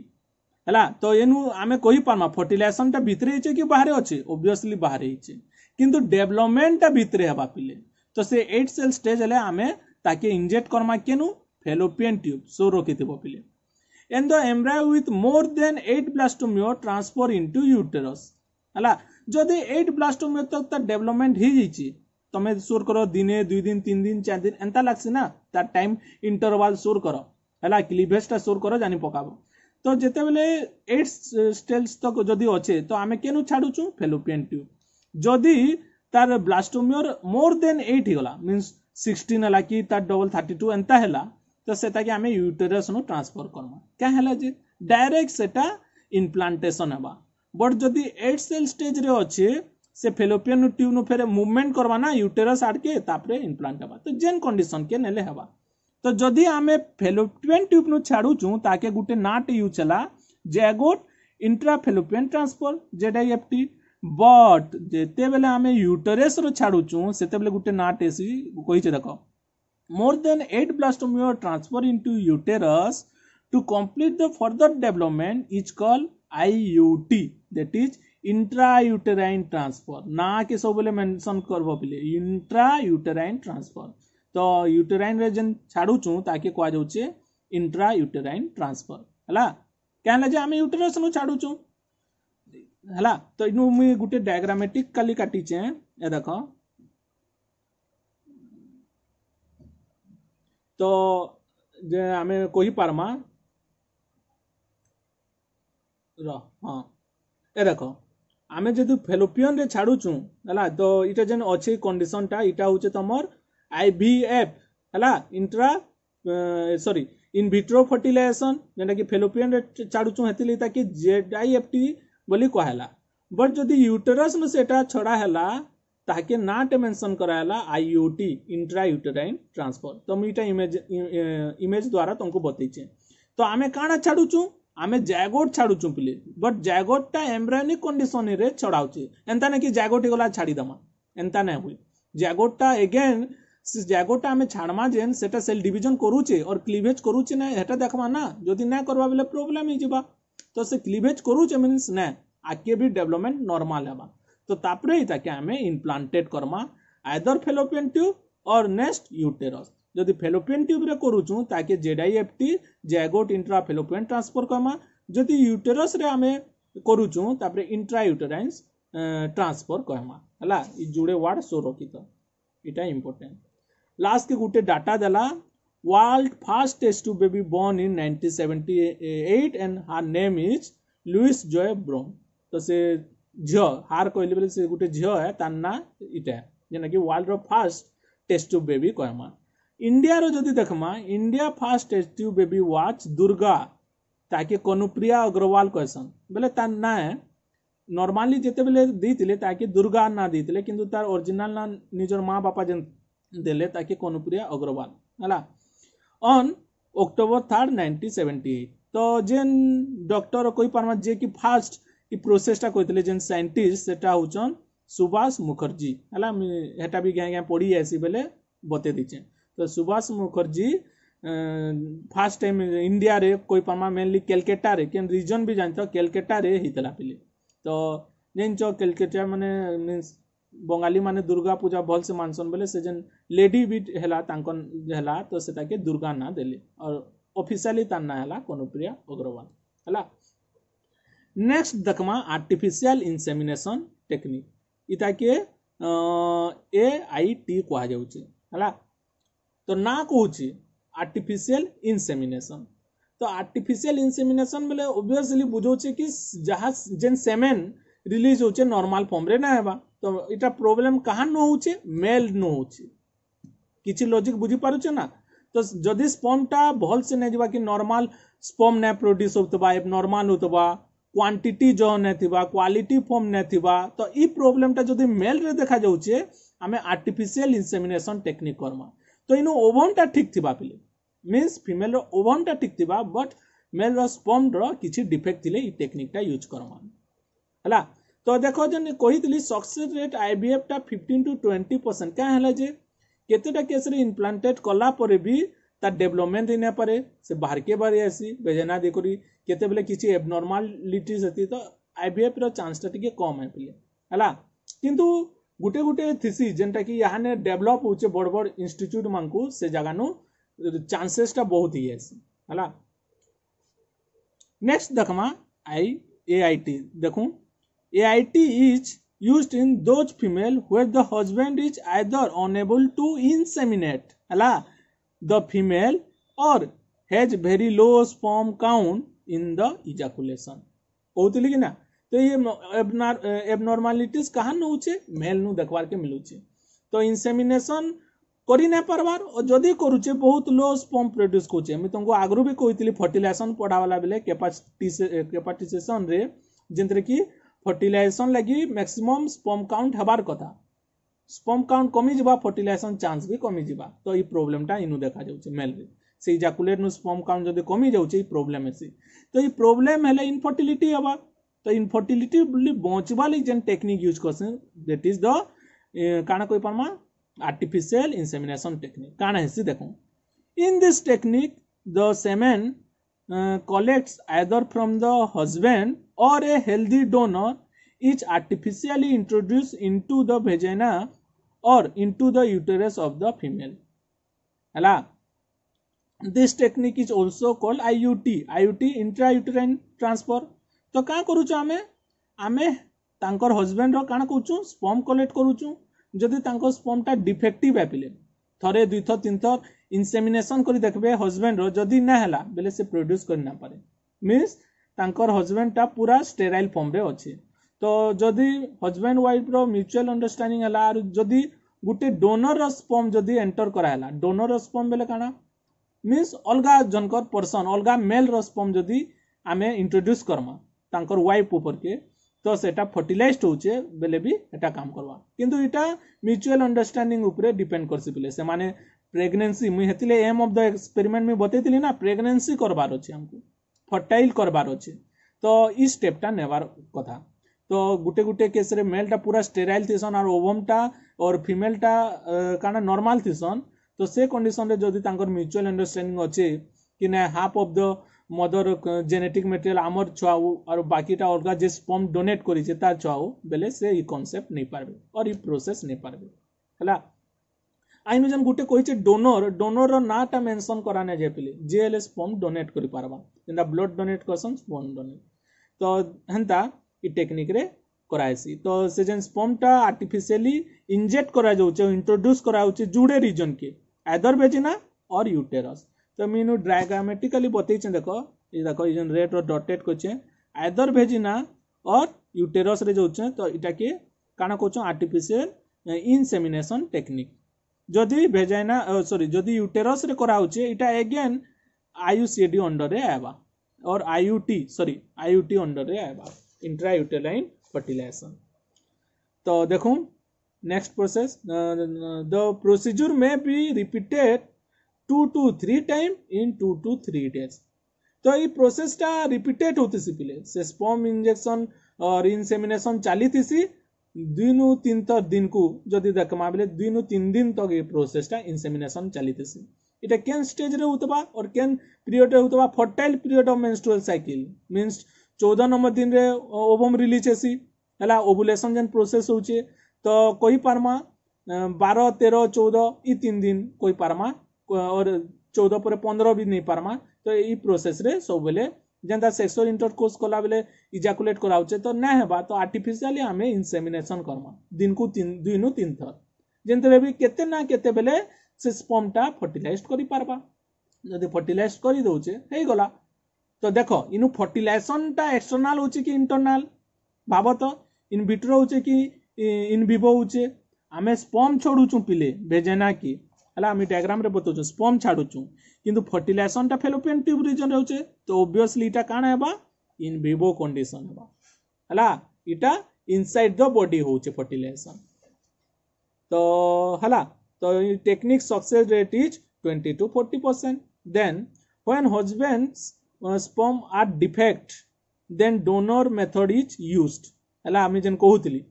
ହେଲା ତ ଏନୁ ଆମେ କହିପାରମା ଫର୍ଟିଲାଇସନ୍ଟା ଭିତରେ ହେଇଛେ କି ବାହାରେ ଅଛେ ଓବିଅସ୍ଲି ବାହାରେ ହେଇଛେ କିନ୍ତୁ ଡେଭଲପମେଣ୍ଟଟା ଭିତରେ ହେବା ପିଲେ ତ ସେ ଏଇଟ୍ ସେଲ୍ ଷ୍ଟେଜ୍ ହେଲେ ଆମେ ତାକେ ଇଞ୍ଜେକ୍ଟ କର୍ମା କେନୁ ଫେଲୋପିଆନ୍ ଟ୍ୟୁବ୍ ସୋ ରଖିଥିବ ପିଲେ and the embryo with more than eight blastomere transfer into uterus ହେଲା ଯଦି ଏଇଟ୍ ବ୍ଲାଷ୍ଟୋମିଓ ତକ୍ ତା ଡେଭଲପମେଣ୍ଟ ହେଇଯାଇଛି તમે સોર કરો દિને દુઈ દિન તીન દિન ଚାରି ଦିନ ଏନ୍ତା ଲାଗ୍ସି ନା ତାର ଟାଇମ୍ ଇଣ୍ଟରଭାଲ ସୋର୍ କର ହେଲା କ୍ଲିଭେଜଟା ସୋର୍ କର ଜାଣି ପକାବ ତ ଯେତେବେଳେ ଏଇଟ୍ ଷ୍ଟେଲ୍ସ ତକ ଯଦି ଅଛେ ତ ଆମେ କେନୁ ଛାଡ଼ୁଛୁ ଫେଲୋପିଆନ୍ ଟ୍ୟୁବ୍ ଯଦି ତାର ବ୍ଲାଷ୍ଟୋମିଓର ମୋର୍ ଦେନ୍ ଏଇଟ୍ ହେଇଗଲା ମିନ୍ସ ସିକ୍ସଟିନ୍ ହେଲା କି ତାର ଡବଲ୍ ଥାର୍ଟି ଟୁ ଏନ୍ତା ହେଲା ତ ସେଟାକି ଆମେ ୟୁଟେରସ୍ନୁ ଟ୍ରାନ୍ସଫର୍ କର୍ମା କାଁ ହେଲା ଯେ ଡାଇରେକ୍ଟ ସେଟା ଇନପ୍ଲାଣ୍ଟେସନ୍ ହେବା ବଟ୍ ଯଦି ଏଇଟ୍ ସେଲ୍ ଷ୍ଟେଜ୍ରେ ଅଛେ ସେ ଫେଲୋପିଆନ୍ ଟ୍ୟୁବ୍ ନୁ ଫେରେ ମୁଭମେଣ୍ଟ କରବା ନା ୟୁଟେରସ୍ ଆଡ଼କେ ତାପରେ ଇମ୍ପ୍ଲାଣ୍ଟ ହେବା ତ ଯେନ୍ କଣ୍ଡିସନ୍ କେ ନେଲେ ହେବା ତ ଯଦି ଆମେ ଫେଲୋପିଆନ୍ ଟ୍ୟୁବ୍ ନୁ ଛାଡ଼ୁଛୁ ତାକେ ଗୋଟେ ନାଁଟେ ୟୁଜ୍ ହେଲା ଜ୍ୟାଗୋଟ୍ ଇଣ୍ଟ୍ରାଫେଲୋପିଆନ୍ ଟ୍ରାନ୍ସଫର୍ ଯେଟା ଏଫ୍ ଟି বট যেতবে আমি ইউটেরস ছাড়ুছু সেতবে গোটে নাট এসি কইছে দেখ more than eight blastomere transfer into uterus to complete the further development is call IUT that is intrauterine transfer ना के सब मेनसन कर इंट्रायुटेराइन ट्रांसफर तो युटेराइन जेन छाड़ू ताकि कहुचे इंट्रायुटेराइन ट्रांसफर है क्या लगे आम युटेरस छाड़ू है तो इन मुझे गोटे डायग्रामेटिक काली ये देख तो जे आम कही पार्मा आम जी रे छाड़ू है तो ये अच्छे कंडीशन टा या हूँ तुम आई भी एफ है इंट्रा सरी इनभिट्रो फर्टिलइेसन जेटा कि फेलोपिन छाड़ूँ से ताकि जेड आई एफ टी बोली कहला बट जदि यूटेरस से छड़ा है ताके ना टे मेनसन कराला आईओटी इंट्रा यूटेराइन ट्रांसफर तो मुझे इमेज द्वारा तुमको बतईचे तो आम कण छाड़ूँ आम जैगोट छाड़ू पिले बट जैगोट टा एम्ब्रायोनिक कंडीशन रे छड़ाउचे एंता ने कि जैगोट गला छाड़ी दमा एंता ने हुए जैगोट टा अगेन जैगोट टा आम छाड़मा जेन सेटा सेल डिवीजन करूचे और क्लीवेज करूचे ना हेटा देखमा ना जदी ना करबा बले प्रॉब्लम ही जीवा तो से क्लीवेज करूचे मींस ना आके भी डेवलपमेंट नॉर्मल हेबा तो तापरे ही ताके आमे इम्प्लांटेड करमा आइदर फेलोपियन ट्यूब और नेक्स्ट यूटेरस ଯଦି ଫେଲୋପିଆନ୍ ଟ୍ୟୁବ୍ରେ କରୁଛୁ ତାକେ Z I F T zygote intra fallopian transfer କର୍ମା ଯଦି ୟୁଟେରସ୍ରେ ଆମେ କରୁଛୁ ତାପରେ ଇଣ୍ଟ୍ରା ୟୁଟେରାଇନ୍ସ ଟ୍ରାନ୍ସଫର୍ କହେମା ହେଲା ଇ ଯୁଡ଼େ ୱାର୍ଡ଼ ସୋ ରଖିଥ ଇଟା ଇମ୍ପୋର୍ଟାଣ୍ଟ ଲାଷ୍ଟକେ ଗୋଟେ ଡାଟା ଦେଲା world fastest to baby born in 1978 and her name is Louise Joy Brown तो से झील हार कहली बोले से गोटे झील है तार ना इटा जेना कि world first test tube baby कहमा ଇଣ୍ଡିଆର ଯଦି ଦେଖ୍ମା India first test tube baby was Durga ତାକେ କନୁପ୍ରିୟା ଅଗ୍ରୱାଲ କହେସନ୍ ବେଲେ ତାର୍ ନାଁ ନର୍ମାଲି ଯେତେବେଲେ ଦେଇଥିଲେ ତାକେ ଦୁର୍ଗା ନାଁ ଦେଇଥିଲେ କିନ୍ତୁ ତାର ଅରିଜିନାଲ ନାଁ ନିଜର ମା ବାପା ଯେନ୍ ଦେଲେ ତାକେ କନୁପ୍ରିୟା ଅଗ୍ରୱାଲ ହେଲା on October third nineteen seventy eight ତ ଯେନ୍ ଡକ୍ଟର କହିପାର୍ମା ଯିଏକି ଫାର୍ଷ୍ଟ ଇ ପ୍ରୋସେସଟା କହିଥିଲେ ଯେନ୍ ସାଇଣ୍ଟିଷ୍ଟ ସେଟା ହଉଛନ୍ ସୁବାସ ମୁଖର୍ଜୀ ହେଲା ହେଟା ବି ଘାଏ ଘାଏ ପଢ଼ି ଆସି ବେଲେ ବତେଇ ଦେଇଛେଁ तो Subhash Mukherjee first time India रे कोई परमा मेनली कलकत्ता रे केन रीजन भी जानतो कलकत्ता रे हितला पिले तो जान कलकत्ता माने मींस बंगाली माने दुर्गा पूजा भल से मानसन बोले से जन लेडी भी हला तांकन हला तो सेटा के दुर्गा ना देले और ऑफिशियली तार ना हला कोनुप्रिया अग्रवाल हला नेक्स्ट देखमा आर्टिफिशियल इंसेमिनेशन टेक्निक इटा के ए आई टी कहा जाउचे हला ତ ନାଁ କହୁଛି ଆର୍ଟିଫିସିଆଲ ଇନସେମିନେସନ୍ ତ ଆର୍ଟିଫିସିଆଲ ଇନସେମିନେସନ୍ ବେଲେ ଓଭିଅସଲି ବୁଝଉଛେ କି ଯାହା ଯେନ୍ ସେମେନ୍ ରିଲିଜ୍ ହଉଛେ ନର୍ମାଲ ଫର୍ମରେ ନାଇଁ ହେବା ତ ଇଟା ପ୍ରୋବ୍ଲେମ୍ କାହା ନ ହଉଛେ ମେଲ୍ ନ ହଉଛେ କିଛି ଲଜିକ୍ ବୁଝିପାରୁଛେ ନା ତ ଯଦି ସ୍ପମ୍ଟା ଭଲସେ ନାଇଁ ଯିବା କି ନର୍ମାଲ ସ୍ପମ୍ ନାଇଁ ପ୍ରଡ୍ୟୁସ୍ ହଉଥିବା ଏବ ନର୍ମାଲ ହଉଥିବା କ୍ୱାଣ୍ଟିଟି ଜହ ନାଇଁ ଥିବା କ୍ୱାଲିଟି ଫର୍ମ ନାଇଁ ଥିବା ତ ଇ ପ୍ରୋବ୍ଲେମ୍ଟା ଯଦି ମେଲ୍ରେ ଦେଖାଯାଉଛେ ଆମେ ଆର୍ଟିଫିସିଆଲ ଇନସେମିନେସନ୍ ଟେକ୍ନିକ୍ କର୍ମା ତ ଇନୁ ଓଭନ୍ଟା ଠିକ୍ ଥିବା ପିଲେ ମିନ୍ସ ଫିମେଲ୍ର ଓଭନ୍ଟା ଠିକ୍ ଥିବା ବଟ୍ ମେଲ୍ର ସ୍ପମ୍ର କିଛି ଡିଫେକ୍ଟ ଥିଲେ ଏଇ ଟେକ୍ନିକ୍ଟା ୟୁଜ୍ କର୍ମା ହେଲା ତ ଦେଖ ଯେନ୍ କହିଥିଲି ସକ୍ସେସ୍ ରେଟ୍ ଆଇଭିଏଫ୍ଟା ଫିଫ୍ଟିନ୍ ଟୁ ଟ୍ୱେଣ୍ଟି ପରସେଣ୍ଟ କାଁ ହେଲା ଯେ କେତେଟା କେସ୍ରେ ଇମ୍ପ୍ଲାଣ୍ଟେଡ୍ କଲା ପରେ ବି ତାର୍ ଡେଭଲପମେଣ୍ଟ ହେଇ ନାଇପାରେ ସେ ବାହାରକେ ବାହାରି ଆସି ବେଜେନା ଦେଇକରି କେତେବେଳେ କିଛି ଏବନର୍ମାଲିଟି ସେତି ତ ଆଇଭିଏଫ୍ର ଚାନ୍ସଟା ଟିକେ କମ୍ ହେଇଥିଲେ ହେଲା କିନ୍ତୁ गोटे गोटे थीसी जेनटा कि यहाँ डेभलप हो बड़ बड़ इनच्यूट मान को से जगानु चान्सेसटा बहुत ही है नेक्स्ट देखमा आई ए आई टी देख A I T is use in those female where the husband is either unable to inseminate है the female or has very low sperm count in the ejaculation कहते कि ना तो ये एबनॉर्मालिटीज eh, कहाँ नौ मेल नु देखवार के मिलूचे तो इनसेमिनेसन करी नहीं पार्बार और जदि करुचे बहुत लो स्पम प्रड्यूस करुचे मुझे तुमको आगु भी कही फर्टिलेसन पढ़ावाला बेले कैपाटिसेसन जिनथे कि फर्टिलेसन लगी मैक्सिमम स्पम काउंट हबार कथा स्पम काउंट कमी जा फर्टिलेसन चान्स भी कमी जा तो ये प्रोब्लेमटा इनु देखा जाए मेल से जाकुलेट नु स्पम काउंट जब कमी जाऊँच प्रोब्लेम है तो ये प्रोब्लेम है इनफर्टिलिटी हाँ तो इनफर्टिलिटी बोली बचवा लगे जेन टेक्निक यूज करसन दैट इज द काना कोई परमा आर्टिफिशियल इनसेमिनेशन टेक्निक काना हेसी देखो in this technique the semen collects either from the husband or a healthy donor is artificially introduce to the vagina or into the uterus of the female हला this technique is also called IUT IUT intrauterine transfer ତ କାଁ କରୁଛୁ ଆମେ ଆମେ ତାଙ୍କର ହଜବେଣ୍ଡର କାଣା କରୁଛୁ ସ୍ପମ୍ କଲେକ୍ଟ କରୁଛୁ ଯଦି ତାଙ୍କ ସ୍ପମ୍ଟା ଡିଫେକ୍ଟିଭ୍ ଆପିଲେ ଥରେ ଦୁଇଥର ତିନିଥର ଇନସେମିନେସନ୍ କରି ଦେଖିବେ ହଜବେଣ୍ଡର ଯଦି ନା ହେଲା ବେଲେ ସେ ପ୍ରଡ୍ୟୁସ୍ କରି କରିନାପାରେ ମିନ୍ସ ତାଙ୍କର ହଜବେଣ୍ଡଟା ପୁରା ଷ୍ଟେରାଇଲ୍ ଫର୍ମରେ ଅଛି ତ ଯଦି ହଜବେଣ୍ଡ ୱାଇଫ୍ର ମ୍ୟୁଚୁଆଲ୍ ଅଣ୍ଡରଷ୍ଟାଣ୍ଡିଂ ହେଲା ଆରୁ ଯଦି ଗୋଟେ ଡୋନର୍ର ସ୍ପମ୍ ଯଦି ଏଣ୍ଟର୍ କରାହେଲା ଡୋନର୍ର ସ୍ପମ୍ ବେଲେ କାଣା ମିନ୍ସ ଅଲଗା ଜଣଙ୍କର ପର୍ସନ୍ ଅଲଗା ମେଲ୍ର ସ୍ପମ୍ ଯଦି ଆମେ ଇଣ୍ଟ୍ରୋଡ୍ୟୁସ୍ କର୍ମା ତାଙ୍କର ୱାଇଫ୍ ଉପରକେ ତ ସେଟା ଫର୍ଟିଲାଇଜ୍ ହଉଛେ ବେଲେ ବି ଏଟା କାମ କରବା କିନ୍ତୁ ଇଟା ମ୍ୟୁଚୁଆଲ ଅଣ୍ଡରଷ୍ଟାଣ୍ଡିଂ ଉପରେ ଡିପେଣ୍ଡ କରସି ବେଲେ ସେମାନେ ପ୍ରେଗନେନ୍ସି ମୁଇଁ ହେଥିଲେ ଏମ୍ ଅଫ୍ ଦ ଏକ୍ସପେରିମେଣ୍ଟ ମୁଇଁ ବତେଇଥିଲି ନା ପ୍ରେଗନେନ୍ସି କରବାର ଅଛି ଆମକୁ ଫର୍ଟାଇଲ୍ କରବାର ଅଛି ତ ଇ ଷ୍ଟେପ୍ଟା ନେବାର କଥା ତ ଗୋଟେ ଗୋଟେ କେସ୍ରେ ମେଲ୍ଟା ପୁରା ଷ୍ଟେରାଇଲ୍ ଥିସନ୍ ଆର୍ ଓଭମ୍ଟା ଅର୍ ଫିମେଲ୍ଟା କାଣା ନର୍ମାଲ୍ ଥିସନ୍ ତ ସେ କଣ୍ଡିସନ୍ରେ ଯଦି ତାଙ୍କର ମ୍ୟୁଚୁଆଲ୍ ଅଣ୍ଡରଷ୍ଟାଣ୍ଡିଂ ଅଛେ କି ନା half of the mother genetic material ଆମର ଛୁଆ ହଉ ଆର୍ ବାକିଟା ଅଲଗା ଯେ ସ୍ପମ୍ ଡୋନେଟ୍ କରିଛେ ତାର୍ ଛୁଆ ହଉ ବେଲେ ସେ ଇ କନସେପ୍ଟ ନେଇପାରବେ ଅର୍ ଇ ପ୍ରୋସେସ୍ ନେଇପାରବେ ହେଲା ଆଇନୁ ଯେନ୍ ଗୋଟେ କହିଛେ ଡୋନର ଡୋନରର ନାଁଟା ମେନସନ୍ କରା ନାଇଁ ଯାଇଥିଲେ ଯିଏ ହେଲେ ସ୍ପମ୍ ଡୋନେଟ୍ କରିପାରବା ଯେନ୍ତା ବ୍ଲଡ୍ ଡୋନେଟ୍ କରସନ୍ ସ୍ପମ୍ ଡୋନେଟ୍ ତ ହେନ୍ତା ଇ ଟେକ୍ନିକ୍ରେ କରାହେସି ତ ସେ ଯେନ୍ ସ୍ପମ୍ଟା ଆର୍ଟିଫିସିଆଲି ଇଞ୍ଜେକ୍ଟ କରାଯାଉଛେ ଇଣ୍ଟ୍ରୋଡ୍ୟୁସ୍ କରାଯାଉଛେ ଯୁଡ଼େ ରିଜନ୍କେ ଆଇଦର୍ ବେଜିନା ଅର୍ ୟୁଟେରସ୍ तो मीन डायग्रामेटिकली बतईचे देखो ये देख ये रेड रो डटेड कोचे भेजिना और यूटेरस रे जोचे तो इटा के काना कोचे आर्टिफिशियल इनसेमिनेशन टेक्निक जदि भेजाइना सॉरी जदि यूटेरस रे करा होचे इटा अगेन आईयूसीडी अंडर आएगा आबा और आईयूटी सॉरी आईयूटी अंडर रे आबा इंट्रा यूटेलाइन फर्टिलाइजेशन तो देख next process the procedure may be repeated two to three time in two to three days তো এই ପ୍ରୋସେସଟା ରିପିଟେଡ୍ ହଉଥିସି ପିଲେ ସେ ସ୍ପମ୍ ଇଞ୍ଜେକ୍ସନ୍ ଅର୍ ଇନସେମିନେସନ୍ ଚାଲିଥିସି ଦୁଇନୁ ତିନି ତକ୍ ଦିନକୁ ଯଦି ଦେଖମା ବେଲେ ଦୁଇନୁ ତିନି ଦିନ ତକ୍ ଏଇ ପ୍ରୋସେସଟା ଇନସେମିନେସନ୍ ଚାଲିଥିସି ଏଇଟା କେନ୍ ଷ୍ଟେଜ୍ରେ ହଉଥିବା ଅର୍ କେନ୍ ପିରିୟଡ଼୍ରେ ହଉଥିବା fertile period of menstrual cycle means ଚଉଦ ନମ୍ବର ଦିନରେ ଓଭମ୍ ରିଲିଜ୍ ହେସି ହେଲା ଓଭୁଲେସନ୍ ଯେନ୍ ପ୍ରୋସେସ୍ ହଉଛେ ତ କହିପାର୍ମା ବାର ତେର ଚଉଦ ଇ ତିନି ଦିନ କହିପାର୍ମା और ଚଉଦ ପରେ ପନ୍ଦର ବି ନେଇପାରମା ତ ଏଇ ପ୍ରୋସେସ୍ରେ ସବୁବେଳେ ଯେନ୍ତା ସେକ୍ସୁଆଲ ଇଣ୍ଟରକୋର୍ସ କଲା ବେଲେ ଇଜାକୁଲେଟ୍ କରାଉଛେ ତ ନାଇଁ ହେବା ତ ଆର୍ଟିଫିସିଆଲି ଆମେ ଇନସେମିନେସନ୍ କର୍ମା ଦିନକୁ ଦୁଇନୁ ତିନି ଥର ଯେନ୍ତେବେଳେ ବି କେତେ ନା କେତେ ବେଲେ ସେ ସ୍ପମ୍ଟା ଫର୍ଟିଲାଇଜ୍ କରିପାରବା ଯଦି ଫର୍ଟିଲାଇଜ୍ କରିଦେଉଛେ ହେଇଗଲା ତ ଦେଖ ଇନୁ ଫର୍ଟିଲାଇଜେସନ୍ଟା ଏକ୍ସଟର୍ନାଲ୍ ହେଉଛି କି ଇଣ୍ଟରନାଲ୍ ଭାବ ତ ଇନ୍ଭିଟ୍ରୋ ହେଉଛେ କି ଇନ୍ଭିଭୋ ହେଉଛେ ଆମେ ସ୍ପମ୍ ଛଡ଼ୁଛୁ ପିଲେ ଭେଜେନା କି ହେଲା ଆମେ ଡାଇଗ୍ରାମରେ ବତାଉଛୁ ସ୍ପମ୍ ଛାଡ଼ୁଛୁ କିନ୍ତୁ ଫର୍ଟିଲାଇଜେସନଟା ଫେଲୋପିଆନ୍ ଟ୍ୟୁବ୍ ରିଜନ୍ ହେଉଛେ ତ ଓବିଅସ୍ଲି ଇଟା କାଣା ହେବା ଇନ୍ ଭିଭୋ କଣ୍ଡିସନ୍ ହେବା ହେଲା ଇଟା ଇନସାଇଡ୍ ଦ ବଡି ହେଉଛେ ଫର୍ଟିଲାଇସନ୍ ତ ହେଲା ତ technique success rate is twenty to forty percent then when husband sperm are defect then donor donor method is ହେଲା ଆମେ ଯେନ୍ କହୁଥିଲି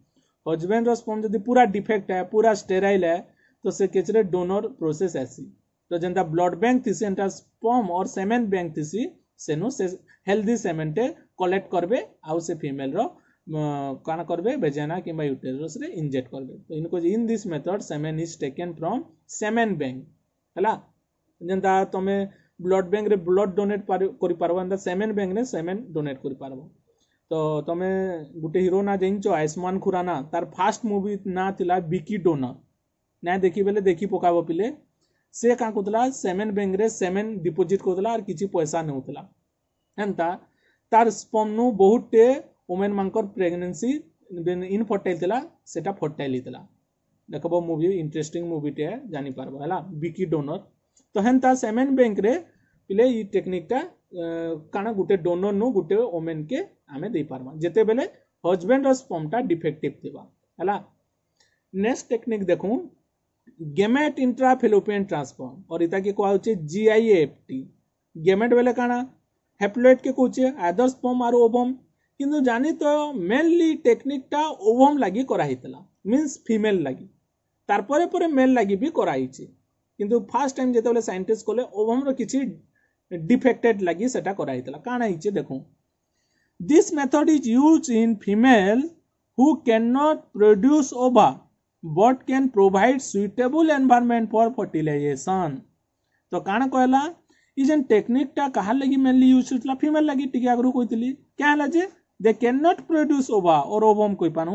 ହଜବେଣ୍ଡର ସ୍ପମ୍ ଯଦି ପୁରା ଡିଫେକ୍ଟ ହେ ପୁରା ଷ୍ଟେରାଇଲ୍ ହେ तो से केचरे डोनर प्रोसेस ऐसी तो जनता ब्लड बैंक थी सेंटर स्पॉम और सेमेन बैंक थी सी से से हेल्दी सेमेंटे कलेक्ट करबे आउ से फीमेल रो कान करबे बेजेना किबा यूटेरस रे इंजेक्ट करबे तो इनको in this method semen is taken from semen bank हला जनता तमे ब्लड बैंक रे ब्लड डोनेट करि पारबो अंदर सेमेन बैंक ने सेमेन डोनेट करि पारबो तो तमे गुटे हीरो ना आयुष्मान खुराना तार फास्ट मूवी ना थिला बिकी डोनर ना देखी बेले देखी पकाब पिले से क्या कहला सेमेन बैंक रे सेमेन डिपोजिट कर आर किसी पैसा नौला तार स्पम बहुत टे वोमेन मान प्रेगनेंसी इनफर्टाइल थी से फर्टाइल ही देखब मुवि इंटरेस्टिंग मुविटे जानपरब है बिकी डोनर तो हेन्ता सेमेन बैंक रे पिले ये टेक्निकटा कण गोटे डोनर नु गोटे वोमेन के आम देपार जिते बेले हजबैंड स्पमटा डिफेक्टिव थी है नेक्स्ट टेक्निक देखूँ গেমেট ইন্ট্রা ফেলোপিয়ান ট্রান্সফর্ম আর এটাকে কোয়া হচ্ছে জিআইএফটি গেমেট বেলে কানা হ্যাপ্লয়েড কে কোচে আদর্শ ফর্ম আর ওভম কিন্তু জানিত মেনলি টেকনিকটা ওভম লাগি করা হইতলা মিন্স ফিমেল লাগি তারপরে পরে মেল লাগি বি করা হইছে কিন্তু ফার্স্ট টাইম যেতবেলে সাইন্টিস্ট কলে ওভমর কিছু ডিফেক্টেড লাগি সেটা করা হইতলা কানা হইছে দেখো this method is use in female who can not produce ova but can provide suitable environment for fertilisation तो कण कहला ये टेक्निकटा क्या लगे मेनली यूज होता फिमेल लगी टी आगे कही क्या जे दे कैन नट प्रड्यूस ओवा और ओभम कही पार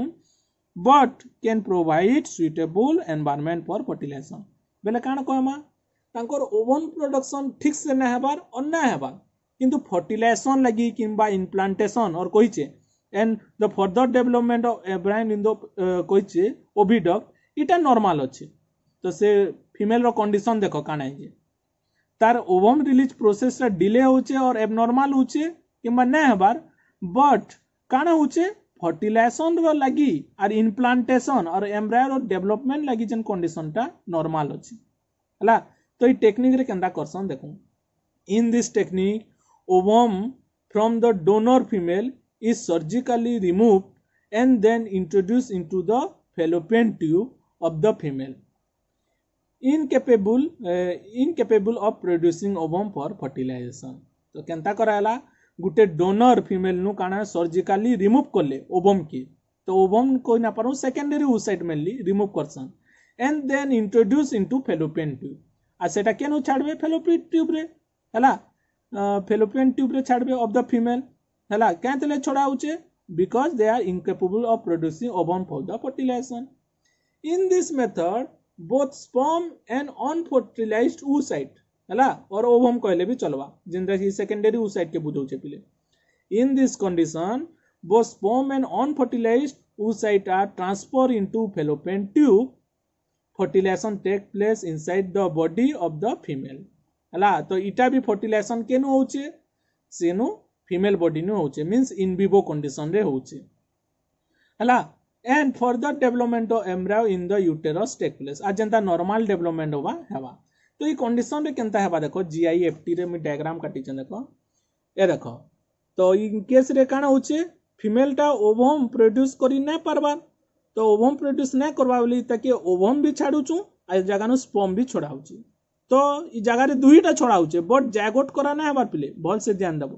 but can provide suitable environment for fertilisation बोले कण कहमा तर ओभन प्रडक्शन ठिक से ना हेबार और ना हेबार कि फर्टिलइेसन लगी किंबा इम्प्लांटेसन और कहीचे and the further development of Abraham in the କହିଛେ oviduct ଇଟା ନର୍ମାଲ୍ ଅଛେ ତ ସେ ଫିମେଲ୍ର କଣ୍ଡିସନ୍ ଦେଖ କାଣା ହେଇଛେ ତାର ଓଭମ୍ ରିଲିଜ୍ ପ୍ରୋସେସ୍ଟା ଡିଲେ ହଉଛେ ଅର୍ ଏବ୍ନର୍ମାଲ୍ ହଉଛେ କିମ୍ବା ନାଇଁ ହେବାର୍ ବଟ୍ କାଣା ହଉଛେ ଫର୍ଟିଲାଇଜେସନ୍ର ଲାଗି ଆର୍ ଇନ୍ପ୍ଲାଣ୍ଟେସନ୍ ଆର୍ ଏମ୍ବ୍ରାୟୋର ଡେଭଲପମେଣ୍ଟ ଲାଗି ଯେନ୍ କଣ୍ଡିସନ୍ଟା ନର୍ମାଲ୍ ଅଛେ ହେଲା ତ ଏଇ ଟେକ୍ନିକ୍ରେ କେନ୍ତା କର୍ସନ୍ ଦେଖୁନ୍ in this technique ovum from the donor female is surgically removed and then introduced into the fallopian tube of the female incapable uh, incapable of producing ovum for fertilization तो केन्ता कराला गोटे डोनर फिमेल नु काना सर्जिकाली रिमूव करले ओबम की तो ओबम कोई ना पारो secondary oocyte mainly remove Karsan and then introduce into fallopian tube आ सेटा केनु छाड़बे फेलोपियन ट्यूब रे हला फेलोपियन ट्यूब रे छाड़बे ऑफ द फीमेल हला कैंतले छोड़ा उचे because they are incapable of producing ovum for the fertilisation in this method both sperm and unfertilised oocyte हला और ओवम कहले भी चलवा जिंदा की सेकेंडरी ओसाइट के बुझो छे पिले in this condition both sperm and unfertilised oocyte are transfer into fallopian tube fertilisation take place inside the body of the female हला तो इटा भी फर्टिलाइजेशन केनु होचे सेनु ফিমেল বডি নু হচ্ছে মিন্স ইন ভিভো কন্ডিশন রে হচ্ছে হলা and further development of embryo in the uterus take place আর যেটা নর্মাল ডেভেলপমেন্ट হবা হেবা তো এই কন্ডিশন রে কেনতা হেবা দেখো জিআইএফটি রে আমি ডায়াগ্রাম কাটিছে দেখো এ দেখো তো ইন কেস রে কানা হচ্ছে ফিমেলটা ওভম প্রোডিউস করি না পারবার তো ওভম প্রোডিউস না করবা বলি তাকে ওভম বি ছাড়ুছু আর জায়গা স্পম বি ছড়াউছি তো এই জায়গায় দুইটা ছড়াউছে বট জায়গোট করা না হবার পিলে ভালসে ধ্যান দেবো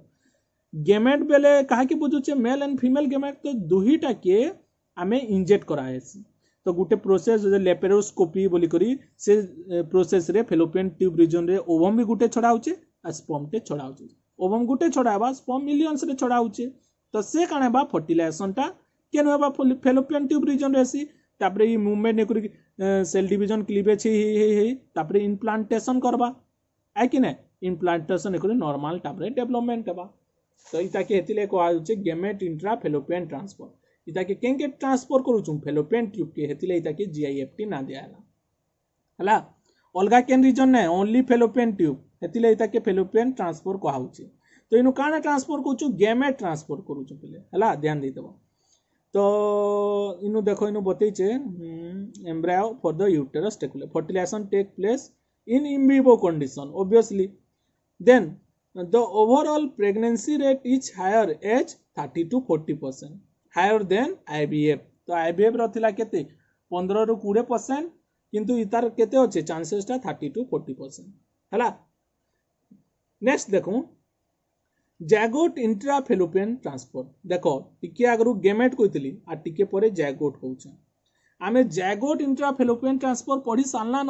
ଗେମେଟ୍ ବେଲେ କାହାକେ ବୁଝୁଛେ ମେଲ୍ ଆଣ୍ଡ ଫିମେଲ୍ ଗେମେଟ୍ ତ ଦୁହିଟାକେ ଆମେ ଇଞ୍ଜେକ୍ଟ କରାହେସି ତ ଗୋଟେ ପ୍ରୋସେସ୍ ଲେପେରୋସ୍କୋପି ବୋଲିକରି ସେ ପ୍ରୋସେସ୍ରେ ଫେଲୋପିଆନ୍ ଟ୍ୟୁବ୍ ରିଜନ୍ରେ ଓଭମ୍ ବି ଗୋଟେ ଛଡ଼ା ହେଉଛେ ଆଉ ସ୍ପମ୍ଟେ ଛଡ଼ା ହେଉଛେ ଓଭମ୍ ଗୋଟେ ଛଡ଼ା ହେବା ସ୍ପମ୍ ମିଲିୟନ୍ସରେ ଛଡ଼ା ହେଉଛେ ତ ସେ କାଣା ହେବା ଫର୍ଟିଲାଇଜେସନ୍ଟା କେନ୍ ହେବା ଫେଲୋପିଆନ୍ ଟ୍ୟୁବ୍ ରିଜନ୍ରେ ହେସି ତାପରେ ଇ ମୁଭମେଣ୍ଟ ନେଇକରି ସେଲ୍ ଡିଭିଜନ୍ କ୍ଲିଭେଜ୍ ହେଇ ହେଇ ହେଇ ହେଇ ତାପରେ ଇମ୍ପ୍ଲାଣ୍ଟେସନ୍ କର୍ବା ଏ କି ନାଇଁ ଇମ୍ପ୍ଲାଣ୍ଟେସନ୍ ନେଇକରି ନର୍ମାଲ୍ ତାପରେ ଡେଭଲପମେଣ୍ଟ ହେବା તો ઇતાકે એથીલે કહાજે ગેમેટ ઇન્ટ્રા ફેલોપિયન ટ્રાન્સફર ઇતાકે કેંકે ટ્રાન્સફર કરુચું ફેલોપિયન ટ્યુબ કે હેથીલે ઇતાકે જીઆઈએફટી ના દિયાલા ହେଲା ଅଲଗା କେନ୍ ରିଜନ୍ ନାଇଁ ଓନ୍ଲି ଫେଲୋପିଆନ୍ ଟ୍ୟୁବ୍ ହେଥିଲାଗି ତାକେ ଫେଲୋପିଆନ୍ ଟ୍ରାନ୍ସଫର୍ କୁହାହେଉଛି ତ ଏନୁ କାଣା ଟ୍ରାନ୍ସଫର୍ କରୁଛୁ ଗେମେ ଟ୍ରାନ୍ସଫର୍ କରୁଛୁ ପିଲେ ହେଲା ଧ୍ୟାନ ଦେଇଦେବ ତ ଇନୁ ଦେଖ ଇନୁ ବତେଇଛେ embryo for the uterus ଟେକୁଲେ fertilization take place in in vivo condition obviously then the overall pregnancy rate is higher as 30 to 40% higher than IVF तो IVF ର ଥିଲା କେତେ 15 ରୁ 20% କିନ୍ତୁ इतार केते আছে चांसेस টা 30 টু 40% इंट्रा फेलोपियन ट्रांसपोर्ट देखो टिके अगरु गेमेट कोइतली आ टिके परे जैगोट টিকে आमे जैगोट इंट्रा ଆମେ ଜ୍ୟାଗୋଟ୍ पढी ଟ୍ରାନ୍ସଫର୍ ପଢ଼ି ସାରିଲାନ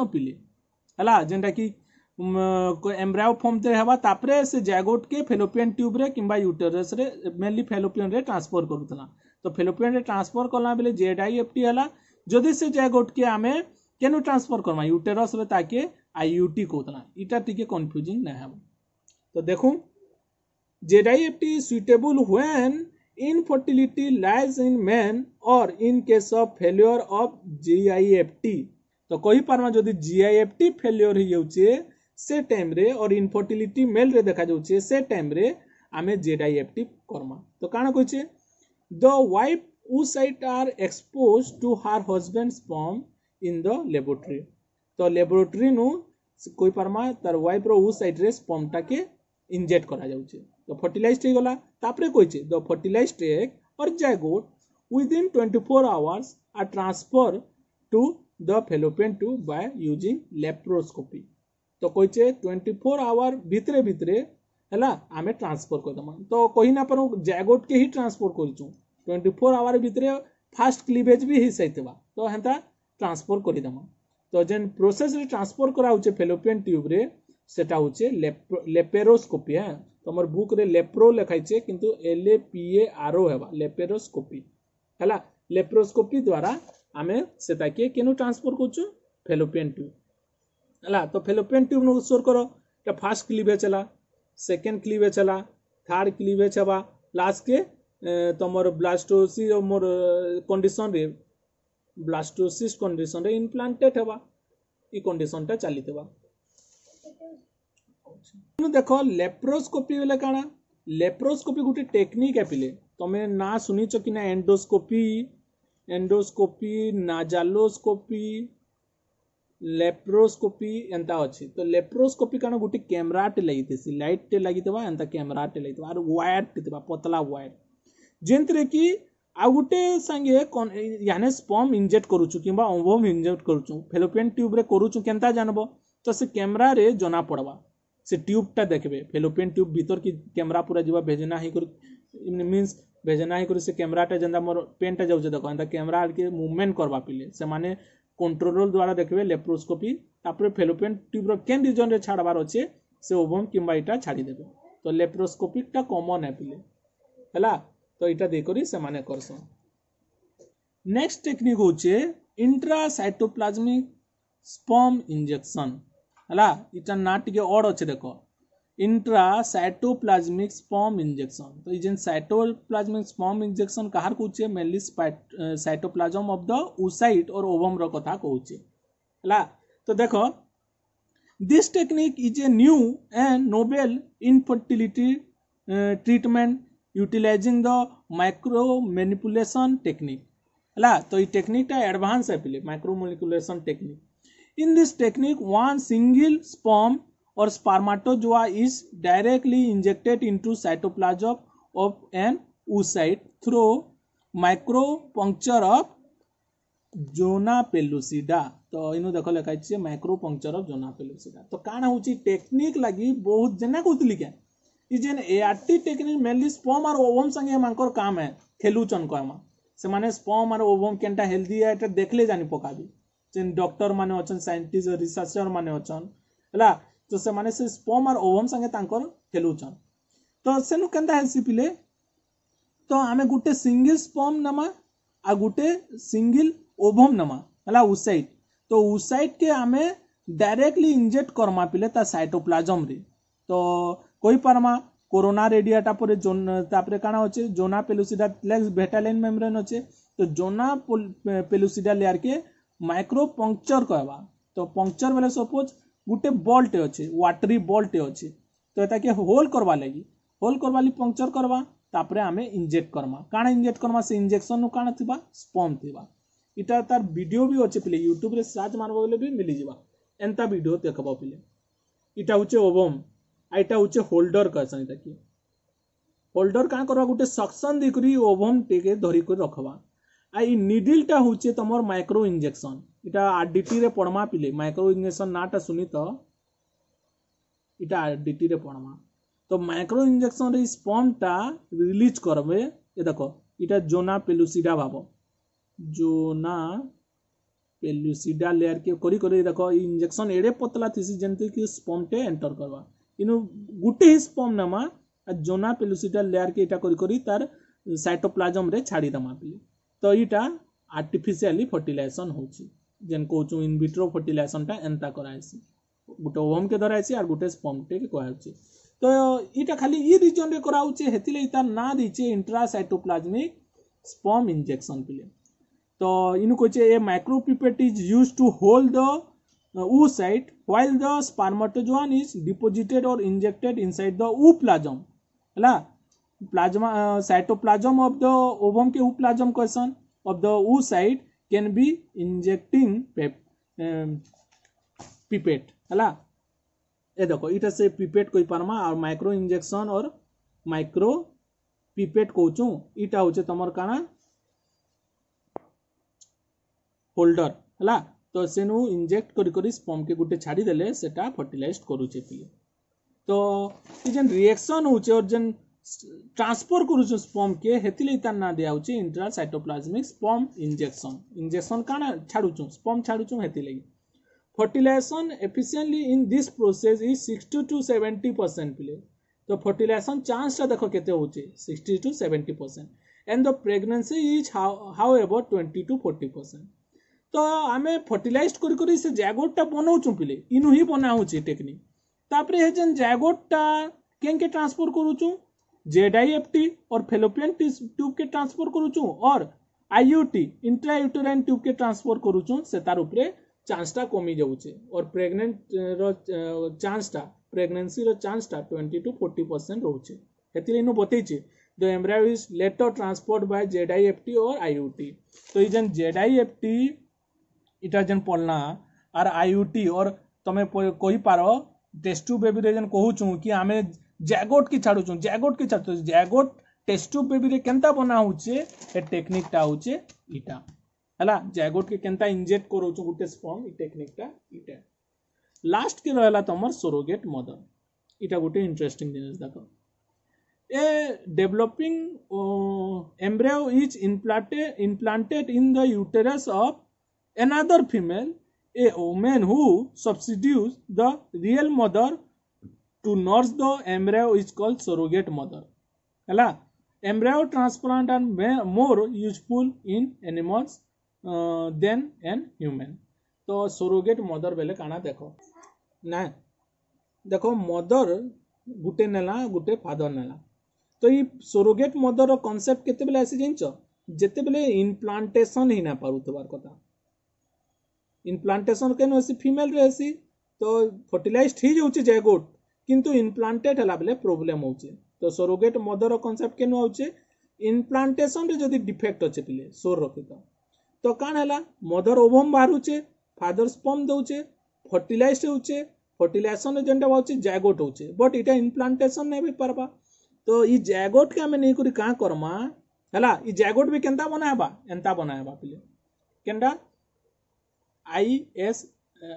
हला ହେଲା ଯେନ୍ଟାକି ଏମ୍ବ୍ରାଓଫୋମ୍ ହେବା ତାପରେ ସେ ଜାଗୋଟକେ ଫେଲୋପିଆନ୍ ଟ୍ୟୁବ୍ରେ କିମ୍ବା ୟୁଟେରସ୍ରେ ମେନ୍ଲି ଫେଲୋପିଅନ୍ରେ ଟ୍ରାନ୍ସଫର୍ କରୁଥିଲା ତ ଫେଲୋପିଅନ୍ରେ ଟ୍ରାନ୍ସଫର୍ କଲା ବେଲେ ଜେଡ୍ ଆଇ ଏଫ୍ ଟି ହେଲା ଯଦି ସେ ଜାଗୋଟକେ ଆମେ କେନୁ ଟ୍ରାନ୍ସଫର୍ କର୍ମା ୟୁଟେରସ୍ରେ ତାକେ ଆଇ ୟୁ ଟି କହୁଥିଲା ଇଟା ଟିକେ କନଫ୍ୟୁଜିଂ ନାଇଁ ହେବ ତ ଦେଖୁ Z I F T suitable when infertility lies in men or in case of failure of gift ତ କହିପାରମା ଯଦି gift failure ହେଇଯାଉଛେ ସେ ଟାଇମ୍ରେ ଅର୍ ଇନଫର୍ଟିଲିଟି ମେଲ୍ରେ ଦେଖାଯାଉଛେ ସେ ଟାଇମ୍ରେ ଆମେ ଜେଡାଇ ଆକ୍ଟିଭ୍ କର୍ମା ତ କାଣା କହିଛେ the wife oocyte are expose to her husband sperm in the laboratory ତ ଲେବୋରେଟୋରୀନୁ କହିପାର୍ମା ତାର ୱାଇଫ୍ର ଉ ସାଇଟ୍ରେ ସ୍ପମ୍ଟାକେ ଇଞ୍ଜେକ୍ଟ କରାଯାଉଛେ ତ ଫର୍ଟିଲାଇଜ୍ ହେଇଗଲା ତାପରେ କହିଛେ the fertilise take or zygote within twenty four hours are transfer to the fallopian tube by using laparoscopy તો કોઈ છે ટ્વેન્ટી ફોર આવર ભીતરે ભીતરે હેલા આમે ટ્રાન્સફર કરીଦେମା તો କହିନା પર હું ଜାଗୋଟକେ ହିଁ ଟ୍ରାନ୍ସଫର୍ କରିଛୁ ଟ୍ୱେଣ୍ଟି ଫୋର୍ ଆୱାର୍ ଭିତରେ ଫାଷ୍ଟ କ୍ଲିଭେଜ୍ ବି ହେଇସାରିଥିବା ତ ହେନ୍ତା ଟ୍ରାନ୍ସଫର୍ କରିଦେମା ତ ଯେନ୍ ପ୍ରୋସେସ୍ରେ ଟ୍ରାନ୍ସଫର୍ କରାହେଉଛେ ଫେଲୋପିଆନ୍ ଟ୍ୟୁବ୍ରେ ସେଟା ହେଉଛେ ଲେପେରୋସ୍କୋପି ହଁ ତମର ବୁକ୍ରେ ଲେପ୍ରୋ ଲେଖାଇଛେ କିନ୍ତୁ ଏଲ୍ ଏ ପି ଏ ଆର୍ ଓ ହେବା ଲେପେରୋସ୍କୋପି ହେଲା ଲେପ୍ରୋସ୍କୋପି ଦ୍ୱାରା ଆମେ ସେଟାକେ କେନୁ ଟ୍ରାନ୍ସଫର୍ କରୁଛୁ ଫେଲୋପିଆନ୍ ଟ୍ୟୁବ୍ है तो फेलोपियन ट्यूब नु उत्सर्ग कर तो फास्ट क्लीवेज है सेकेंड क्लीवेज है थार्ड क्लीवेज है लास्ट के तुम ब्लास्टोसी मोर कंडीशन रे ब्लास्टोसिस कंडीशन रे इम्प्लांटेड हवा ये कंडीशन टा चली देख लेप्रोस्कोपी बोले कण लेप्रोस्कोपी गोटे टेक्निक आपिले तुम्हें ना सुनीच कि ना एंडोस्कोपी एंडोस्कोपी नाजालोस्कोपी ଲେପ୍ରୋସ୍କୋପି ଏନ୍ତା ଅଛି ତ ଲେପ୍ରୋସ୍କୋପି କାଣା ଗୋଟେ କ୍ୟାମେରାଟେ ଲାଗିଥିସି ଲାଇଟ୍ଟେ ଲାଗିଥିବା ଏନ୍ତା କ୍ୟାମେରାଟେ ଲାଗିଥିବା ଆର୍ ୱାୟାର୍ଟେ ଥିବା ପତଲା ୱାୟାର୍ ଯେନ୍ଥିରେ କି ଆଉ ଗୋଟେ ସାଙ୍ଗେ ୟାନେ ସ୍ପମ୍ ଇଞ୍ଜେକ୍ଟ କରୁଛୁ କିମ୍ବା ଅମ୍ବମ୍ ଇଞ୍ଜେକ୍ଟ କରୁଛୁ ଫେଲୋପିଆନ୍ ଟ୍ୟୁବ୍ରେ କରୁଛୁ କେନ୍ତା ଜାଣବ ତ ସେ କ୍ୟାମେରାରେ ଜଣା ପଡ଼ବା ସେ ଟ୍ୟୁବ୍ଟା ଦେଖିବେ ଫେଲୋପିଆନ୍ ଟ୍ୟୁବ୍ ଭିତରକି କ୍ୟାମେରା ପୁରା ଯିବା ଭେଜନା ହେଇକରି ମିନ୍ସ ଭେଜନା ହେଇକରି ସେ କ୍ୟାମେରାଟା ଯେନ୍ତା ମୋର ପେନ୍ଟା ଯାଉଛେ ଦେଖ ଏନ୍ତା କ୍ୟାମେରା ଆଡ଼କେ ମୁଭମେଣ୍ଟ କରବା ପିଲେ ସେମାନେ କଣ୍ଟ୍ରୋଲ ଦ୍ୱାରା ଦେଖିବେ ଲେପ୍ରୋସ୍କୋପି ତାପରେ ଫେଲୋପିଆନ୍ ଟ୍ୟୁବ୍ର କେନ୍ ରିଜନ୍ରେ ଛାଡ଼ବାର ଅଛେ ସେ ଓଭମ୍ କିମ୍ବା ଇଟା ଛାଡ଼ିଦେବେ ତ ଲେପ୍ରୋସ୍କୋପିକ୍ଟା କମନ୍ ହେଲେ ହେଲା ତ ଇଟା ଦେଇକରି ସେମାନେ କରସନ୍ ନେକ୍ସଟ ଟେକ୍ନିକ୍ ହଉଛେ ଇଣ୍ଟ୍ରା ସାଇଟୋପ୍ଲାଜମିକ୍ ସ୍ପମ୍ ଇଞ୍ଜେକ୍ସନ୍ ହେଲା ଇଟା ନା ଟିକେ ଅଡ଼୍ ଅଛେ ଦେଖ इंट्रा साइटोप्लाज्मिक स्पॉम इंजेक्शन तो जेन साइटोप्लाज्मिक स्पॉम इंजेक्शन कहार कहे mainly cytoplasm of the oocyte or ovum कथा कहे है तो देख this technique is a new and novel infertility treatment utilising the micro manipulation technique है तो ये टेक्निकटा तो तो एडभांस है micro manipulation technique in this technique one single sperm or spermatozoa is directly injected into cytoplasm of an oocyte through micropuncture of zona pellucida तो इन देख लिखा micro puncture of zona pellucida तो काण हूँ टेक्निक लगी बहुत जेना कहती क्या जेन A R T technique mainly sperm are ovum संगे मानकर काम है खेलुचन कहमा से माने स्पम आर ओवम केनटा हेल्दी है देखले जानी पकाबी जेन डॉक्टर माने अछन साइंटिस्ट रिसर्चर माने अछन हला ତ ସେମାନେ ସେ ସ୍ପମ୍ ଆର୍ ଓଭମ୍ ସାଙ୍ଗେ ତାଙ୍କର ଖେଲୁଛନ୍ ତ ସେନୁ କେନ୍ତା ହେସି ପିଲେ ତ ଆମେ ଗୋଟେ ସିଙ୍ଗିଲ୍ ସ୍ପମ୍ ନେମା ଆଉ ଗୋଟେ ସିଙ୍ଗିଲ୍ ଓଭମ୍ ନେମା ହେଲା ଉସାଇଟ୍ ତ ଉସାଇଟ୍କେ ଆମେ ଡାଇରେକ୍ଟଲି ଇଞ୍ଜେକ୍ଟ କର୍ମା ପିଲେ ତା ସାଇଟୋପ୍ଲାଜମ୍ରେ ତ କହିପାର୍ମା कोरोना रेडियाटा पर जोन तापर काना होचे जोना पेलुसिडा लेग्स बेटालिन मेम्ब्रेन होचे तो जोना पेलुसिडा लेयर के माइक्रो पंक्चर कहवा तो पंक्चर बोले सपोज ଗୋଟେ ବଲ୍ଟେ ଅଛେ ୱାଟରି ବଲ୍ଟେ ଅଛେ ତ ଏଟାକେ ହୋଲ୍ କର୍ବା ଲାଗି ହୋଲ୍ କର୍ବା ଲାଗି ପଙ୍କଚର୍ କର୍ବା ତାପରେ ଆମେ ଇଞ୍ଜେକ୍ଟ କର୍ମା କାଣା ଇଞ୍ଜେକ୍ଟ କର୍ମା ସେ ଇଞ୍ଜେକ୍ସନ୍ରୁ କାଣା ଥିବା ସ୍ପମ୍ ଥିବା ଇଟା ତାର୍ ଭିଡ଼ିଓ ବି ଅଛେ ପିଲେ ୟୁଟ୍ୟୁବ୍ରେ ସର୍ଚ୍ଚ ମାର୍ବ ବୋଲେ ବି ମିଲିଯିବା ଏନ୍ତା ଭିଡ଼ିଓ ଦେଖ୍ବ ପିଲେ ଇଟା ହଉଛେ ଓଭମ୍ ଆଉ ଇଟା ହଉଛେ ହୋଲ୍ଡର୍ କହେସନ୍ ଇଟାକେ ହୋଲ୍ଡର୍ କାଣା କର୍ବା ଗୁଟେ ସକ୍ସନ୍ ଦେଇକରି ଓଭମ୍ ଓଭମ୍ଟିକେ ଧରିକରି ରଖ୍ବା ଆଉ ଇ ନିଡ଼ିଲ୍ଟା ହଉଛେ ତମର୍ ମାଇକ୍ରୋ ଇଞ୍ଜେକ୍ସନ୍ ଇଟା ଡିଟିରେ ପଢ଼୍ମା ପିଲେ ମାଇକ୍ରୋ ଇଞ୍ଜେକ୍ସନ୍ ନାଁଟା ଶୁନି ତ ଇଟା ଡିଟିରେ ପଢ଼୍ମା ତ ମାଇକ୍ରୋ ଇଞ୍ଜେକ୍ସନ୍ରେ ଇ ସ୍ପମ୍ଟା ରିଲିଜ୍ କର୍ବେ ଏ ଦେଖ ଇଟା ଜୋନା ପେଲୁସିଡ଼ା ଭାବ ଜୋନା ପେଲୁସିଡ଼ା ଲେୟାର୍କେ କରି କରି ଦେଖ ଇ ଇଞ୍ଜେକ୍ସନ୍ ଏଡ଼େ ପତଲା ଥିସି ଯେନ୍ତିକି ସ୍ପମ୍ଟେ ଏଣ୍ଟର୍ କର୍ବା ଇନୁ ଗୁଟେ ହିଁ ସ୍ପମ୍ ନେମା ଆର୍ ଜୋନା ପେଲୁସିଡ଼ା ଲେୟାର୍କେ ଇଟା କରି କରି ତାର୍ ସାଇଟୋପ୍ଲାଜମ୍ରେ ଛାଡ଼ିଦେମା ପିଲେ ତ ଇଟା ଆର୍ଟିଫିସିଆଲି ଫର୍ଟିଲାଇଜେସନ୍ ହେଉଛି जेन कौच इन भिट्रो फर्टिलइेसन टाइम एंता कराएस गोटे ओम के धराइसी आर गोटे स्पम टे कहे तो यहाँ खाली इ रिजन में कराऊे से तार ना दे इंट्रा सैटोप्लाजमिक स्पम इंजेक्शन बिले तो इन कहे a micropipette is use to hold the oocyte while the spermatozoon is deposited और injected inside the ooplasm है प्लाजमा सैटोप्लाजम अफ द ओभम के ooplasm कहसन of the oocyte can be injecting pipette है ये देखो इटा से पिपेट कोई पार्मा और micro injection or micro pipette कहूँ इटा हूँ तुम काना होल्डर है तो सेनु इंजेक्ट करी करी स्पम के गोटे छाड़ीदे से फर्टिलाइज करुचे पीए तो ये जेन रिएक्शन हो और जेन ટ્રાન્સફર કરુછું સ્પમ કે હેતિલાગି ତାର ନାଁ ଦିଆହେଉଛି intra cytoplasmic sperm injection injection କାଣା ଛାଡ଼ୁଛୁ ସ୍ପମ୍ ଛାଡ଼ୁଛୁ ହେଥିଲାଗି fertilisation efficiently in this process is sixty to seventy percent ପିଲେ ତ ଫର୍ଟିଲାଇଜେସନ୍ ଚାନ୍ସଟା ଦେଖ କେତେ ହେଉଛି sixty to seventy percent and the pregnancy is however twenty to forty percent ତ ଆମେ ଫର୍ଟିଲାଇଜ କରି କରି ସେ ଜାଗୋଟଟା ବନାଉଛୁ ପିଲେ ଇନୁ ହିଁ ବନାହେଉଛି ଟେକ୍ନିକ୍ ତାପରେ ହେ ଯେନ୍ ଜାଗୋଟଟା କେନ୍କେ ଟ୍ରାନ୍ସଫର୍ କରୁଛୁ जेडआईएफटी और फेलोपियन ट्यूब કે ટ્રાન્સફર કરું છું ઓર આઈયુટી ઇન્ટ્રાયુટેરાઇન ટ્યુબ કે ટ્રાન્સફર કરું છું ସେ ତାର ଉପରେ ଚାନ୍ସଟା କମି ଯାଉଛି ଅର୍ ପ୍ରେଗନେଣ୍ଟର ଚାନ୍ସଟା ପ୍ରେଗନେନ୍ସିର ଚାନ୍ସଟା ଟ୍ୱେଣ୍ଟି ଟୁ ଫୋର୍ଟି ପରସେଣ୍ଟ ରହୁଛି ସେଥିଲାଗି ମୁଁ ବତେଇଛି the embryo is later transport by ZIFT or IUT ତ ଏଇ ଯେନ୍ ଜେଡଆଇଏଫଟି ଇଟା ଯେନ୍ ପଢ଼୍ଲା ଆର୍ ଆଇୟୁଟି ଅର୍ ତମେ କହିପାର ଟେଷ୍ଟ ଟୁ ବେବିରେ ଯେନ୍ କହୁଛୁ କି ଆମେ ଜ୍ୟାଗୋଟ୍ କି ଛାଡ଼ୁଛନ୍ ଜ୍ୟାଗୋଟ୍ କି ଛାଡ଼ୁଛନ୍ ଜ୍ୟାଗୋଟ୍ ଟେଷ୍ଟ ଟ୍ୟୁବ୍ ବେବିରେ କେନ୍ତା ବନା ହଉଛେ ଏ ଟେକ୍ନିକ୍ଟା ହଉଛେ ଇଟା ହେଲା କେ କେନ୍ତା ଇଞ୍ଜେକ୍ଟ କରଉଛୁ ଗୋଟେ ସ୍ପମ୍ ଇ ଟେକ୍ନିକ୍ଟା ଇଟା ଲାଷ୍ଟକେ ରହିଲା ତମର ସୋରୋଗେଟ୍ ମଦର ଇଟା ଗୋଟେ ଇଣ୍ଟରେଷ୍ଟିଂ ଜିନିଷ ଦେଖ a developing embryo is implanted implanted in the uterus of an another female a woman who substitutes the real mother to nurse the embryo is called surrogate mother है embryo transplant are more useful in animals uh, than an human तो सरोगेट मदर बेले का देख ना देख मदर गुटे नेला गुटे फादर नेला तो ये सोरोगेट मदर कनसेप्ट केते बेले आसी जानछ जेते बेले इनप्लांटेशन ही ना पारुतबार कथा इनप्लांटेशन केनो आसी फीमेल रे आसी तो फर्टिलाइज्ड ही जाउछ जयगोट କିନ୍ତୁ ହେଲା ହେଲାବେଳେ ପ୍ରୋବ୍ଲେମ୍ ହେଉଛି ତ ସୋରୋଗେଟ୍ ମଦର କନସେପ୍ଟ କେନୁ ଆଉଛେ ଇମ୍ପ୍ଲାଣ୍ଟେସନ୍ରେ ଯଦି ଡିଫେକ୍ଟ ଅଛେ ପିଲେ ସୋର୍ ରଖିତ ତ କାଣା ହେଲା ମଦର ଓଭମ୍ ବାହାରୁଛେ ଫାଦର ସ୍ପମ୍ ଦଉଛେ ଫର୍ଟିଲାଇଜ୍ ହେଉଛେ ଫର୍ଟିଲାଇସନ୍ରେ ଯେନ୍ଟା ବାହାରୁଛେ ଜାଗୋଟ୍ ହେଉଛେ ବଟ୍ ଇଟା ଇମ୍ପ୍ଲାଣ୍ଟେସନ୍ ନାଇଁ ପାର୍ବା ତ ଇ ଜାଗୋଟ୍କେ ଆମେ ନେଇକରି କାଁ କର୍ମା ହେଲା ଇ ଜାଗୋଟ୍ ବି କେନ୍ତା ବନାହେବା ଏନ୍ତା ବନାହେବା ପିଲେ କେନ୍ଟା I S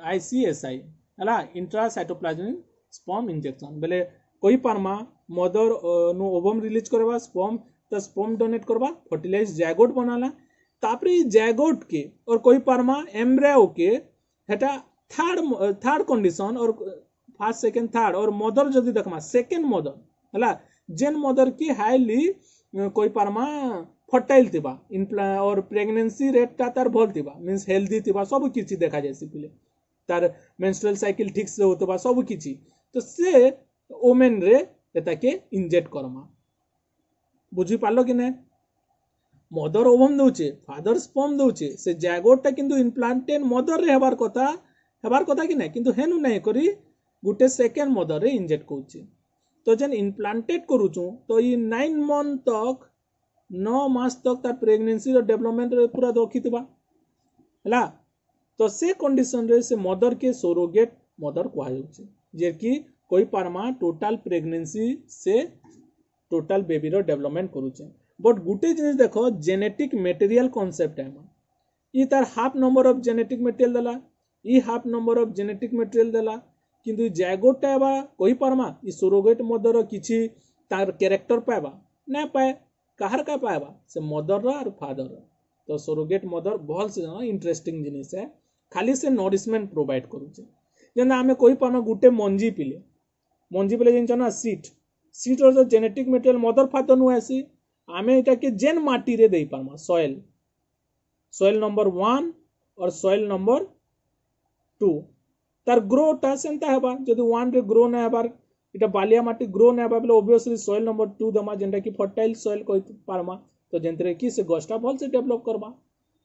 I C S I ହେଲା ଇଣ୍ଟ୍ରାସାଇଟୋପ୍ଲାଜମିକ୍ स्पम इंजेक्शन बोले कही मदर नु ओबम रिलीज करवा स्पम तो स्पम डोनेट करवा फर्टिलाइज जैगोट बनाला तापर जैगोट के और कही एमब्रेओ के हेटा थर्ड थर्ड कंडीशन और फर्स्ट सेकंड थर्ड और मदर जदि देखमा सेकंड मदर हला जेन मदर की हाईली कोई फर्टाइल थिबा इनप्ला और प्रेगनेंसी रेट ता तार भल थिबा मींस हेल्दी थिबा सब किछि देखा जाय तार मेंस्ट्रुअल साइकिल ठीक से हो सब किछि તો ସେ ଓମେନ୍ରେ ତାକେ ଇଞ୍ଜେକ୍ଟ କର୍ମା ବୁଝିପାରିଲ କି ନାଇଁ ମଦର ଓଭମ୍ ଦେଉଛେ ଫାଦର ସ୍ପମ୍ ଦେଉଛେ ସେ ଜାଗୋରଟା କିନ୍ତୁ ଇମ୍ପ୍ଲାଣ୍ଟେନ୍ ମଦରରେ ହେବାର କଥା ହେବାର କଥା କି ନାହିଁ କିନ୍ତୁ ହେନୁ ନାହିଁ କରି ଗୋଟେ ସେକେଣ୍ଡ ମଦରରେ ଇଞ୍ଜେକ୍ଟ କରୁଛେ ତ ଯେନ୍ ଇମ୍ପ୍ଲାଣ୍ଟେଡ୍ କରୁଛୁ ତ ଇ ନାଇନ୍ ମନ୍ଥ ତକ୍ ନଅ ମାସ ତକ୍ ତାର ପ୍ରେଗନେନ୍ସିର ଡେଭଲପମେଣ୍ଟ ପୁରା ରଖିଥିବା ହେଲା ତ ସେ କଣ୍ଡିସନରେ ସେ ମଦରକେ ସୋରୋଗେଟ୍ ମଦର କୁହାଯାଉଛି जबकि कोई पार्मा टोटाल प्रेगनेंसी से टोटाल बेबीर डेवलपमेंट करुचे बट गुटे जिन देख जेनेटिक मेटेरियल कनसेप्ट इ तार half number of genetic material देला इ half number of genetic material देला किंतु जैगोटा एवं कही पार्मा इ सोरोगेट मदर किसी तार कैरेक्टर पाएबा ना पाए कहार का पाएबा से मदर आर फादर तो सोरोगेट मदर बहुत से जाना इंटरेस्टिंग जिनिस है खाली से नरिशमेंट प्रोवाइड करुचे जेना आम कहीपरना गोटे मंजी पिले मंजी पिले जान ना सीट सीट्र जो जेनेटिक मेटेरियाल मदर फादर नुआसी आम यहाँ जेन मटी दे पार्मा सयल सयल नंबर वन और सयल नंबर टू तार ग्रोटा सेन्ता हेबा वन ग्रो ना हेबार इटा बालिया माटी ग्रो ना हेबा बोले ओबियसली सयल नंबर टू दमा जेनटा कि फर्टाइल सयल कहि पार्मा तो जेनते कि से गछटा भल से डेभलप करवा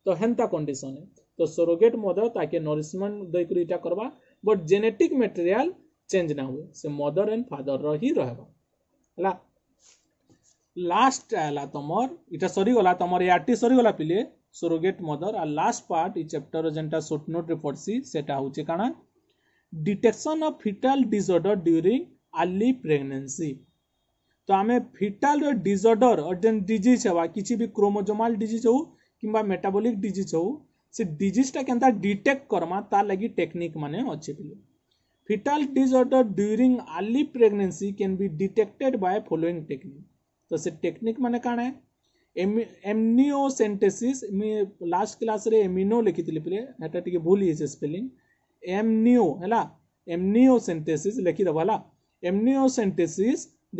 तो हेन्ता कंडीशन है तो सोरोगेट मदर ताके नरिशमेंट देकर इटा करवा बट जेनेटिक मेटेरियाल चेंज ना हुए से मदर एंड फादर रो ही रहबो हला लास्ट आला तमर इटा सरी गला तमर याटी सरी गला पिले सोरोगेट मदर आ लास्ट पार्ट इ चैप्टर जेंटा शॉर्ट नोट पढ़सी पडसी सेटा होचे काना detection of fetal disorder during early pregnancy तो आम फिटाल डिजर्डर अर्जेंट डिजिज हवा किसी भी क्रोमोजोमाल डिजिज हो कि मेटाबोलिक डिजिज हूँ से डिजिजटा के डिटेक्ट करमा तार लगी टेक्निक मान अच्छे foetal disorder during early pregnancy can be detected by following technique तो से टेक्निक मान कण एमनिओसेसी लास्ट क्लास एमिनो लिखी थी पे हेटा भूल ही स्पेलींग एमनिओ है एमनिओसेसी लिखीदेव है एमनिओसेसी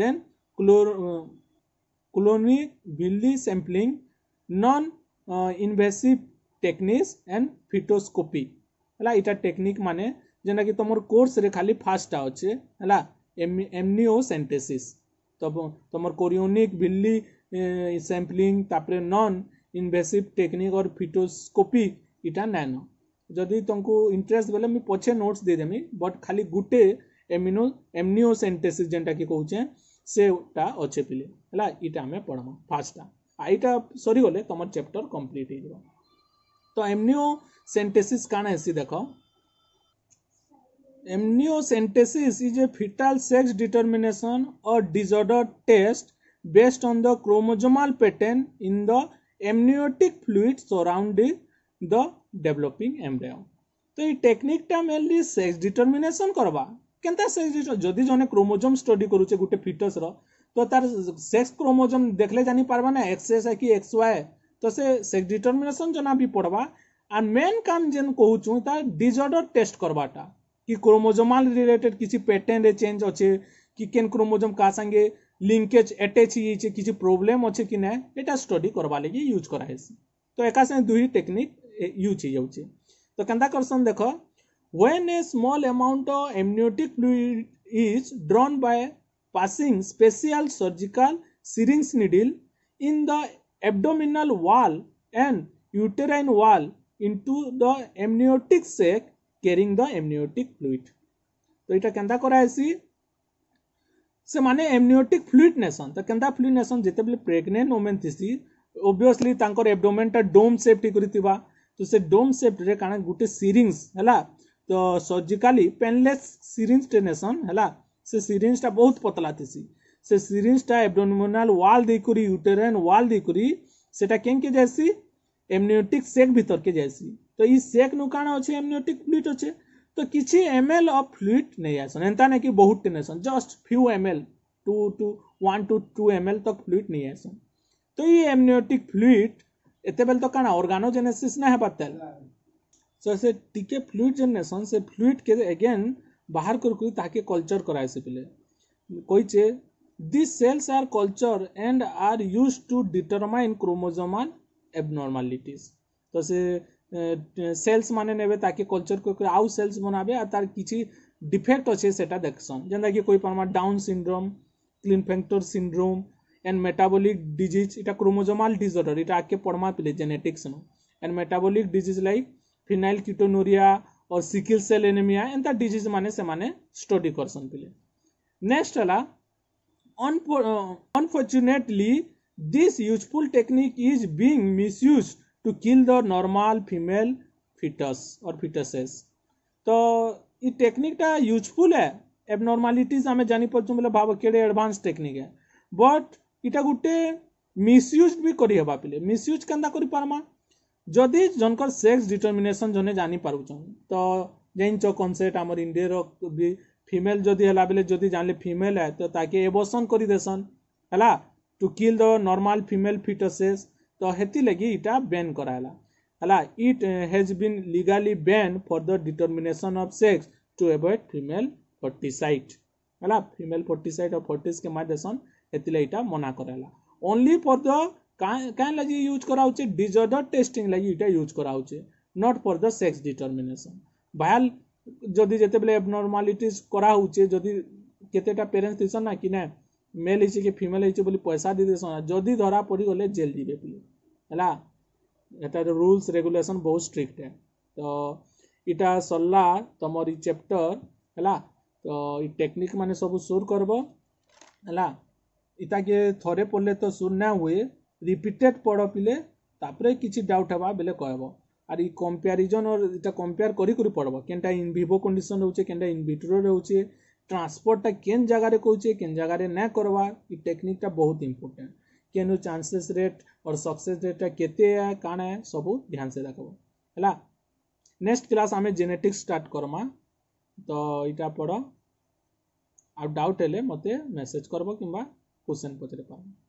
then chorionic villi sampling non invasive techniques and foetoscopy ହେଲା ଇଟା ଟେକ୍ନିକ୍ ମାନେ ଯେନ୍ଟାକି ତମର କୋର୍ସରେ ଖାଲି ଫାର୍ଷ୍ଟଟା ଅଛେ ହେଲା ଏମ୍ନିଓ ସେଣ୍ଟେସିସ୍ ତମର କୋରିଓନିକ୍ ଭିଲ୍ଲି ସାମ୍ପଲିଂ ତାପରେ non invasive technique or fetoscopy ଇଟା ନାଇଁନ ଯଦି ତମକୁ ଇଣ୍ଟରେଷ୍ଟ ବେଲେ ମୁଇଁ ପଛେ ନୋଟ୍ସ ଦେଇଦେମି ବଟ୍ ଖାଲି ଗୁଟେ ଏମିନୋ ଏମ୍ନିଓ ସେଣ୍ଟେସିସ୍ ଯେନ୍ଟାକି କହୁଛେଁ ସେଟା ଅଛେ ପିଲେ ହେଲା ଇଟା ଆମେ ପଢ଼୍ମା ଫାର୍ଷ୍ଟଟା ଆଇଟା ସରିଗଲେ ତମର ଚାପ୍ଟର କମ୍ପ୍ଲିଟ୍ ହେଇଯିବ તો એમનિયોસેન્ટેસિસ કાણે હેસી દેખ amniocentesis is a fetal sex determination or disorder test based on the chromosomal pattern in the amniotic fluid surrounding the developing embryo तो ये टेक्निक टा मेनली सेक्स डिटरमिनेशन करवा केनता सेक्स जदि जने क्रोमोजोम स्टडी करूचे गोटे फिटस रो तो तार सेक्स क्रोमोजोम देखले जानी पारबा ना एक्स एक्स है कि एक्स वाई તો સે સેક્સ ડિટર્મિનેશન જના બી પડવા আর মেন কাম যেন কহুছু তা ডিজর্ডর টেস্ট করবাটা কি ক্রোমোজোমাল রিলেটেড কিছু প্যাটর্ন রে চেঞ্জ আছে কি কেন ক্রোমোজোম কা সঙ্গে লিঙ্কেজ অ্যাটাচ হয়েছে কিছু প্রোবলেম আছে কি না এটা স্টডি করবা লাগি ইউজ করা হয়েছে তো একা সঙ্গে দুই টেকনিক ইউজ হয়ে যাচ্ছে তো কেনা করছেন দেখ when a small amount of amniotic fluid is drawn by passing special surgical syringes needle in the abdominal wall and uterine wall into the amniotic sac carrying the amniotic fluid तो इटा केंदा करा है से माने एमनियोटिक फ्लुइड नेसन तो केंदा फ्लुइड नेसन जेतेबेले प्रेग्नेंट वुमेन थिसी ओबवियसली तांकर एब्डोमेन टा डोम शेप टी करथिबा तो से डोम शेप रे काना गुटे सिरिंज हला तो सर्जिकली पेनलेस सिरिंज टे नेसन से सिरिंज टा बहुत पतला थिसी से सीरीजटा एबडोमिनाल व्वाल देकर यूटेरन व्वाल देकर के जैसी एमनिओटिक सेक भर के जैसी तो ये सेक नु कण अच्छे एमनिओटिक फ्लुइड अच्छे तो किसी एमएल एल अफ फ्लुइड नहीं आसन एंता ना कि बहुत टे just few M L two two one two two M L तक फ्लुइड नहीं आसन तो ये एमनिओटिक फ्लुइड एत बेल तो कण अर्गानोजेनेसीस ना हेपार तेल सो तो से टी फ्लुइड जेन से फ्लुइड के अगेन बाहर करके कल्चर कराए से पिले कही These cells are cultured and are used to determine chromosomal abnormalities. तो से सेल्स माने ने ताकि कल्चर को आउ सेल्स बनाबे आ तार किछि डिफेक्ट अछि सेटा देखसन जेंदा कि कोई परमा Down syndrome Klinefelter syndrome and metabolic disease इटा क्रोमोसोमल डिसऑर्डर इटा आके पढ़मा पिले genetics no and metabolic disease like phenylketonuria और सिकिल सेल एनीमिया एंता डिजीज माने से माने स्टडी करसन पिले नेक्स्ट हला Uh, unfortunately, this useful technique is being misused to kill the normal female fetus or fetuses. तो ये टेक्निक टा यूजफुल है एबनॉर्मालिटीज आम जानी पार्छ बोले मतलब भाव केड़े एडवांस टेक्निक है बट इटा गोटे मिसयूज भी करी हेबा पिले मिसयूज केंदा करी जदि जनकर सेक्स डिटरमिनेशन जन जानी पारुछन तो जेंचो कॉन्सेप्ट आमर इंडिया भी ଫିମେଲ୍ ଯଦି ହେଲା ବେଲେ ଯଦି ଜାଣିଲେ ଫିମେଲ୍ ହେ ତ ତାକେ ଏବସନ୍ କରିଦେସନ୍ ହେଲା to kill the normal female fetuses ତ ହେଥିଲାଗି ଇଟା ବ୍ୟାନ୍ କରାହେଲା ହେଲା it has been legally ban for the determination of sex to avoid female foeticide ହେଲା ଫିମେଲ୍ ଫର୍ଟିସାଇଟ୍ ଆଉ ଫର୍ଟିସ୍ କେ ମାଦେସନ୍ ହେଥିଲାଗି ଇଟା ମନା କରାହେଲା ଓନ୍ଲି ଫର୍ ଦ କାଁ ଲାଗି ୟୁଜ୍ କରାହେଉଛେ ଡିଜର୍ଡର୍ ଟେଷ୍ଟିଂ ଲାଗି ଇଟା use କରାହେଉଛେ not for the sex determination ବାହାର୍ ଯଦି ଯେତେବେଳେ ଏବ୍ନର୍ମାଲିଟିଜ୍ କରାହେଉଛେ ଯଦି କେତେଟା ପେରେଣ୍ଟସ୍ ଥିସନ୍ ନା କି ନା ମେଲ୍ ହେଇଛେ କି ଫିମେଲ୍ ହେଇଛେ ବୋଲି ପଇସା ଦେଇଦେସନ୍ ଯଦି ଧରା ପଡ଼ିଗଲେ ଜେଲ୍ ଯିବେ ପିଲେ ହେଲା ଏଟାର ରୁଲ୍ସ ରେଗୁଲେସନ୍ ବହୁତ ଷ୍ଟ୍ରିକ୍ଟ ହେ ତ ଇଟା ସରିଲା ତମର ଇ ଚାପ୍ଟର ହେଲା ତ ଇ ଟେକ୍ନିକ୍ ମାନେ ସବୁ ସୁର୍ କରବ ହେଲା ଇଟାକେ ଥରେ ପଢ଼ଲେ ତ ସୁର୍ ନା ହୁଏ ରିପିଟେଡ଼ ପଢ଼ ପିଲେ ତାପରେ କିଛି ଡାଉଟ୍ ହେବା ବେଲେ କହିବ আর ଇ କମ୍ପାରିଜନ୍ ଅର୍ ଇଟା କମ୍ପେୟାର୍ କରି କରି ପଡ଼୍ବା କେନ୍ଟା ଇନ୍ ଭିଭୋ କଣ୍ଡିସନ୍ ରହୁଛେ କେନ୍ଟା ଇନ୍ ଭିଟ୍ରୋ ରହୁଛେ ଟ୍ରାନ୍ସପୋର୍ଟ୍ଟା କେନ୍ ଜାଗାରେ କରୁଛେ କେନ୍ ଜାଗାରେ ନାଇଁ କର୍ବାର୍ ଇ ଟେକ୍ନିକ୍ଟା ବହୁତ ଇମ୍ପୋର୍ଟାଣ୍ଟ୍ କେନୁ ଚାନ୍ସେସ୍ ରେଟ୍ ଅର୍ ସକ୍ସେସ୍ ରେଟ୍ଟା କେତେ ଏ କାଣା ଏ ସବୁ ଧ୍ୟାନସେ ଦେଖ୍ବ ହେଲା ନେକ୍ସଟ୍ କ୍ଲାସ୍ ଆମେ ଜେନେଟିକ୍ସ ଷ୍ଟାର୍ଟ କର୍ମା ତ ଇଟା ପଢ଼ ଆଉ ଡାଉଟ୍ ହେଲେ ମୋତେ ମେସେଜ୍ କର୍ବ କିମ୍ବା କୋଶ୍ଚେନ୍ ପଚାରି ପାର୍ବ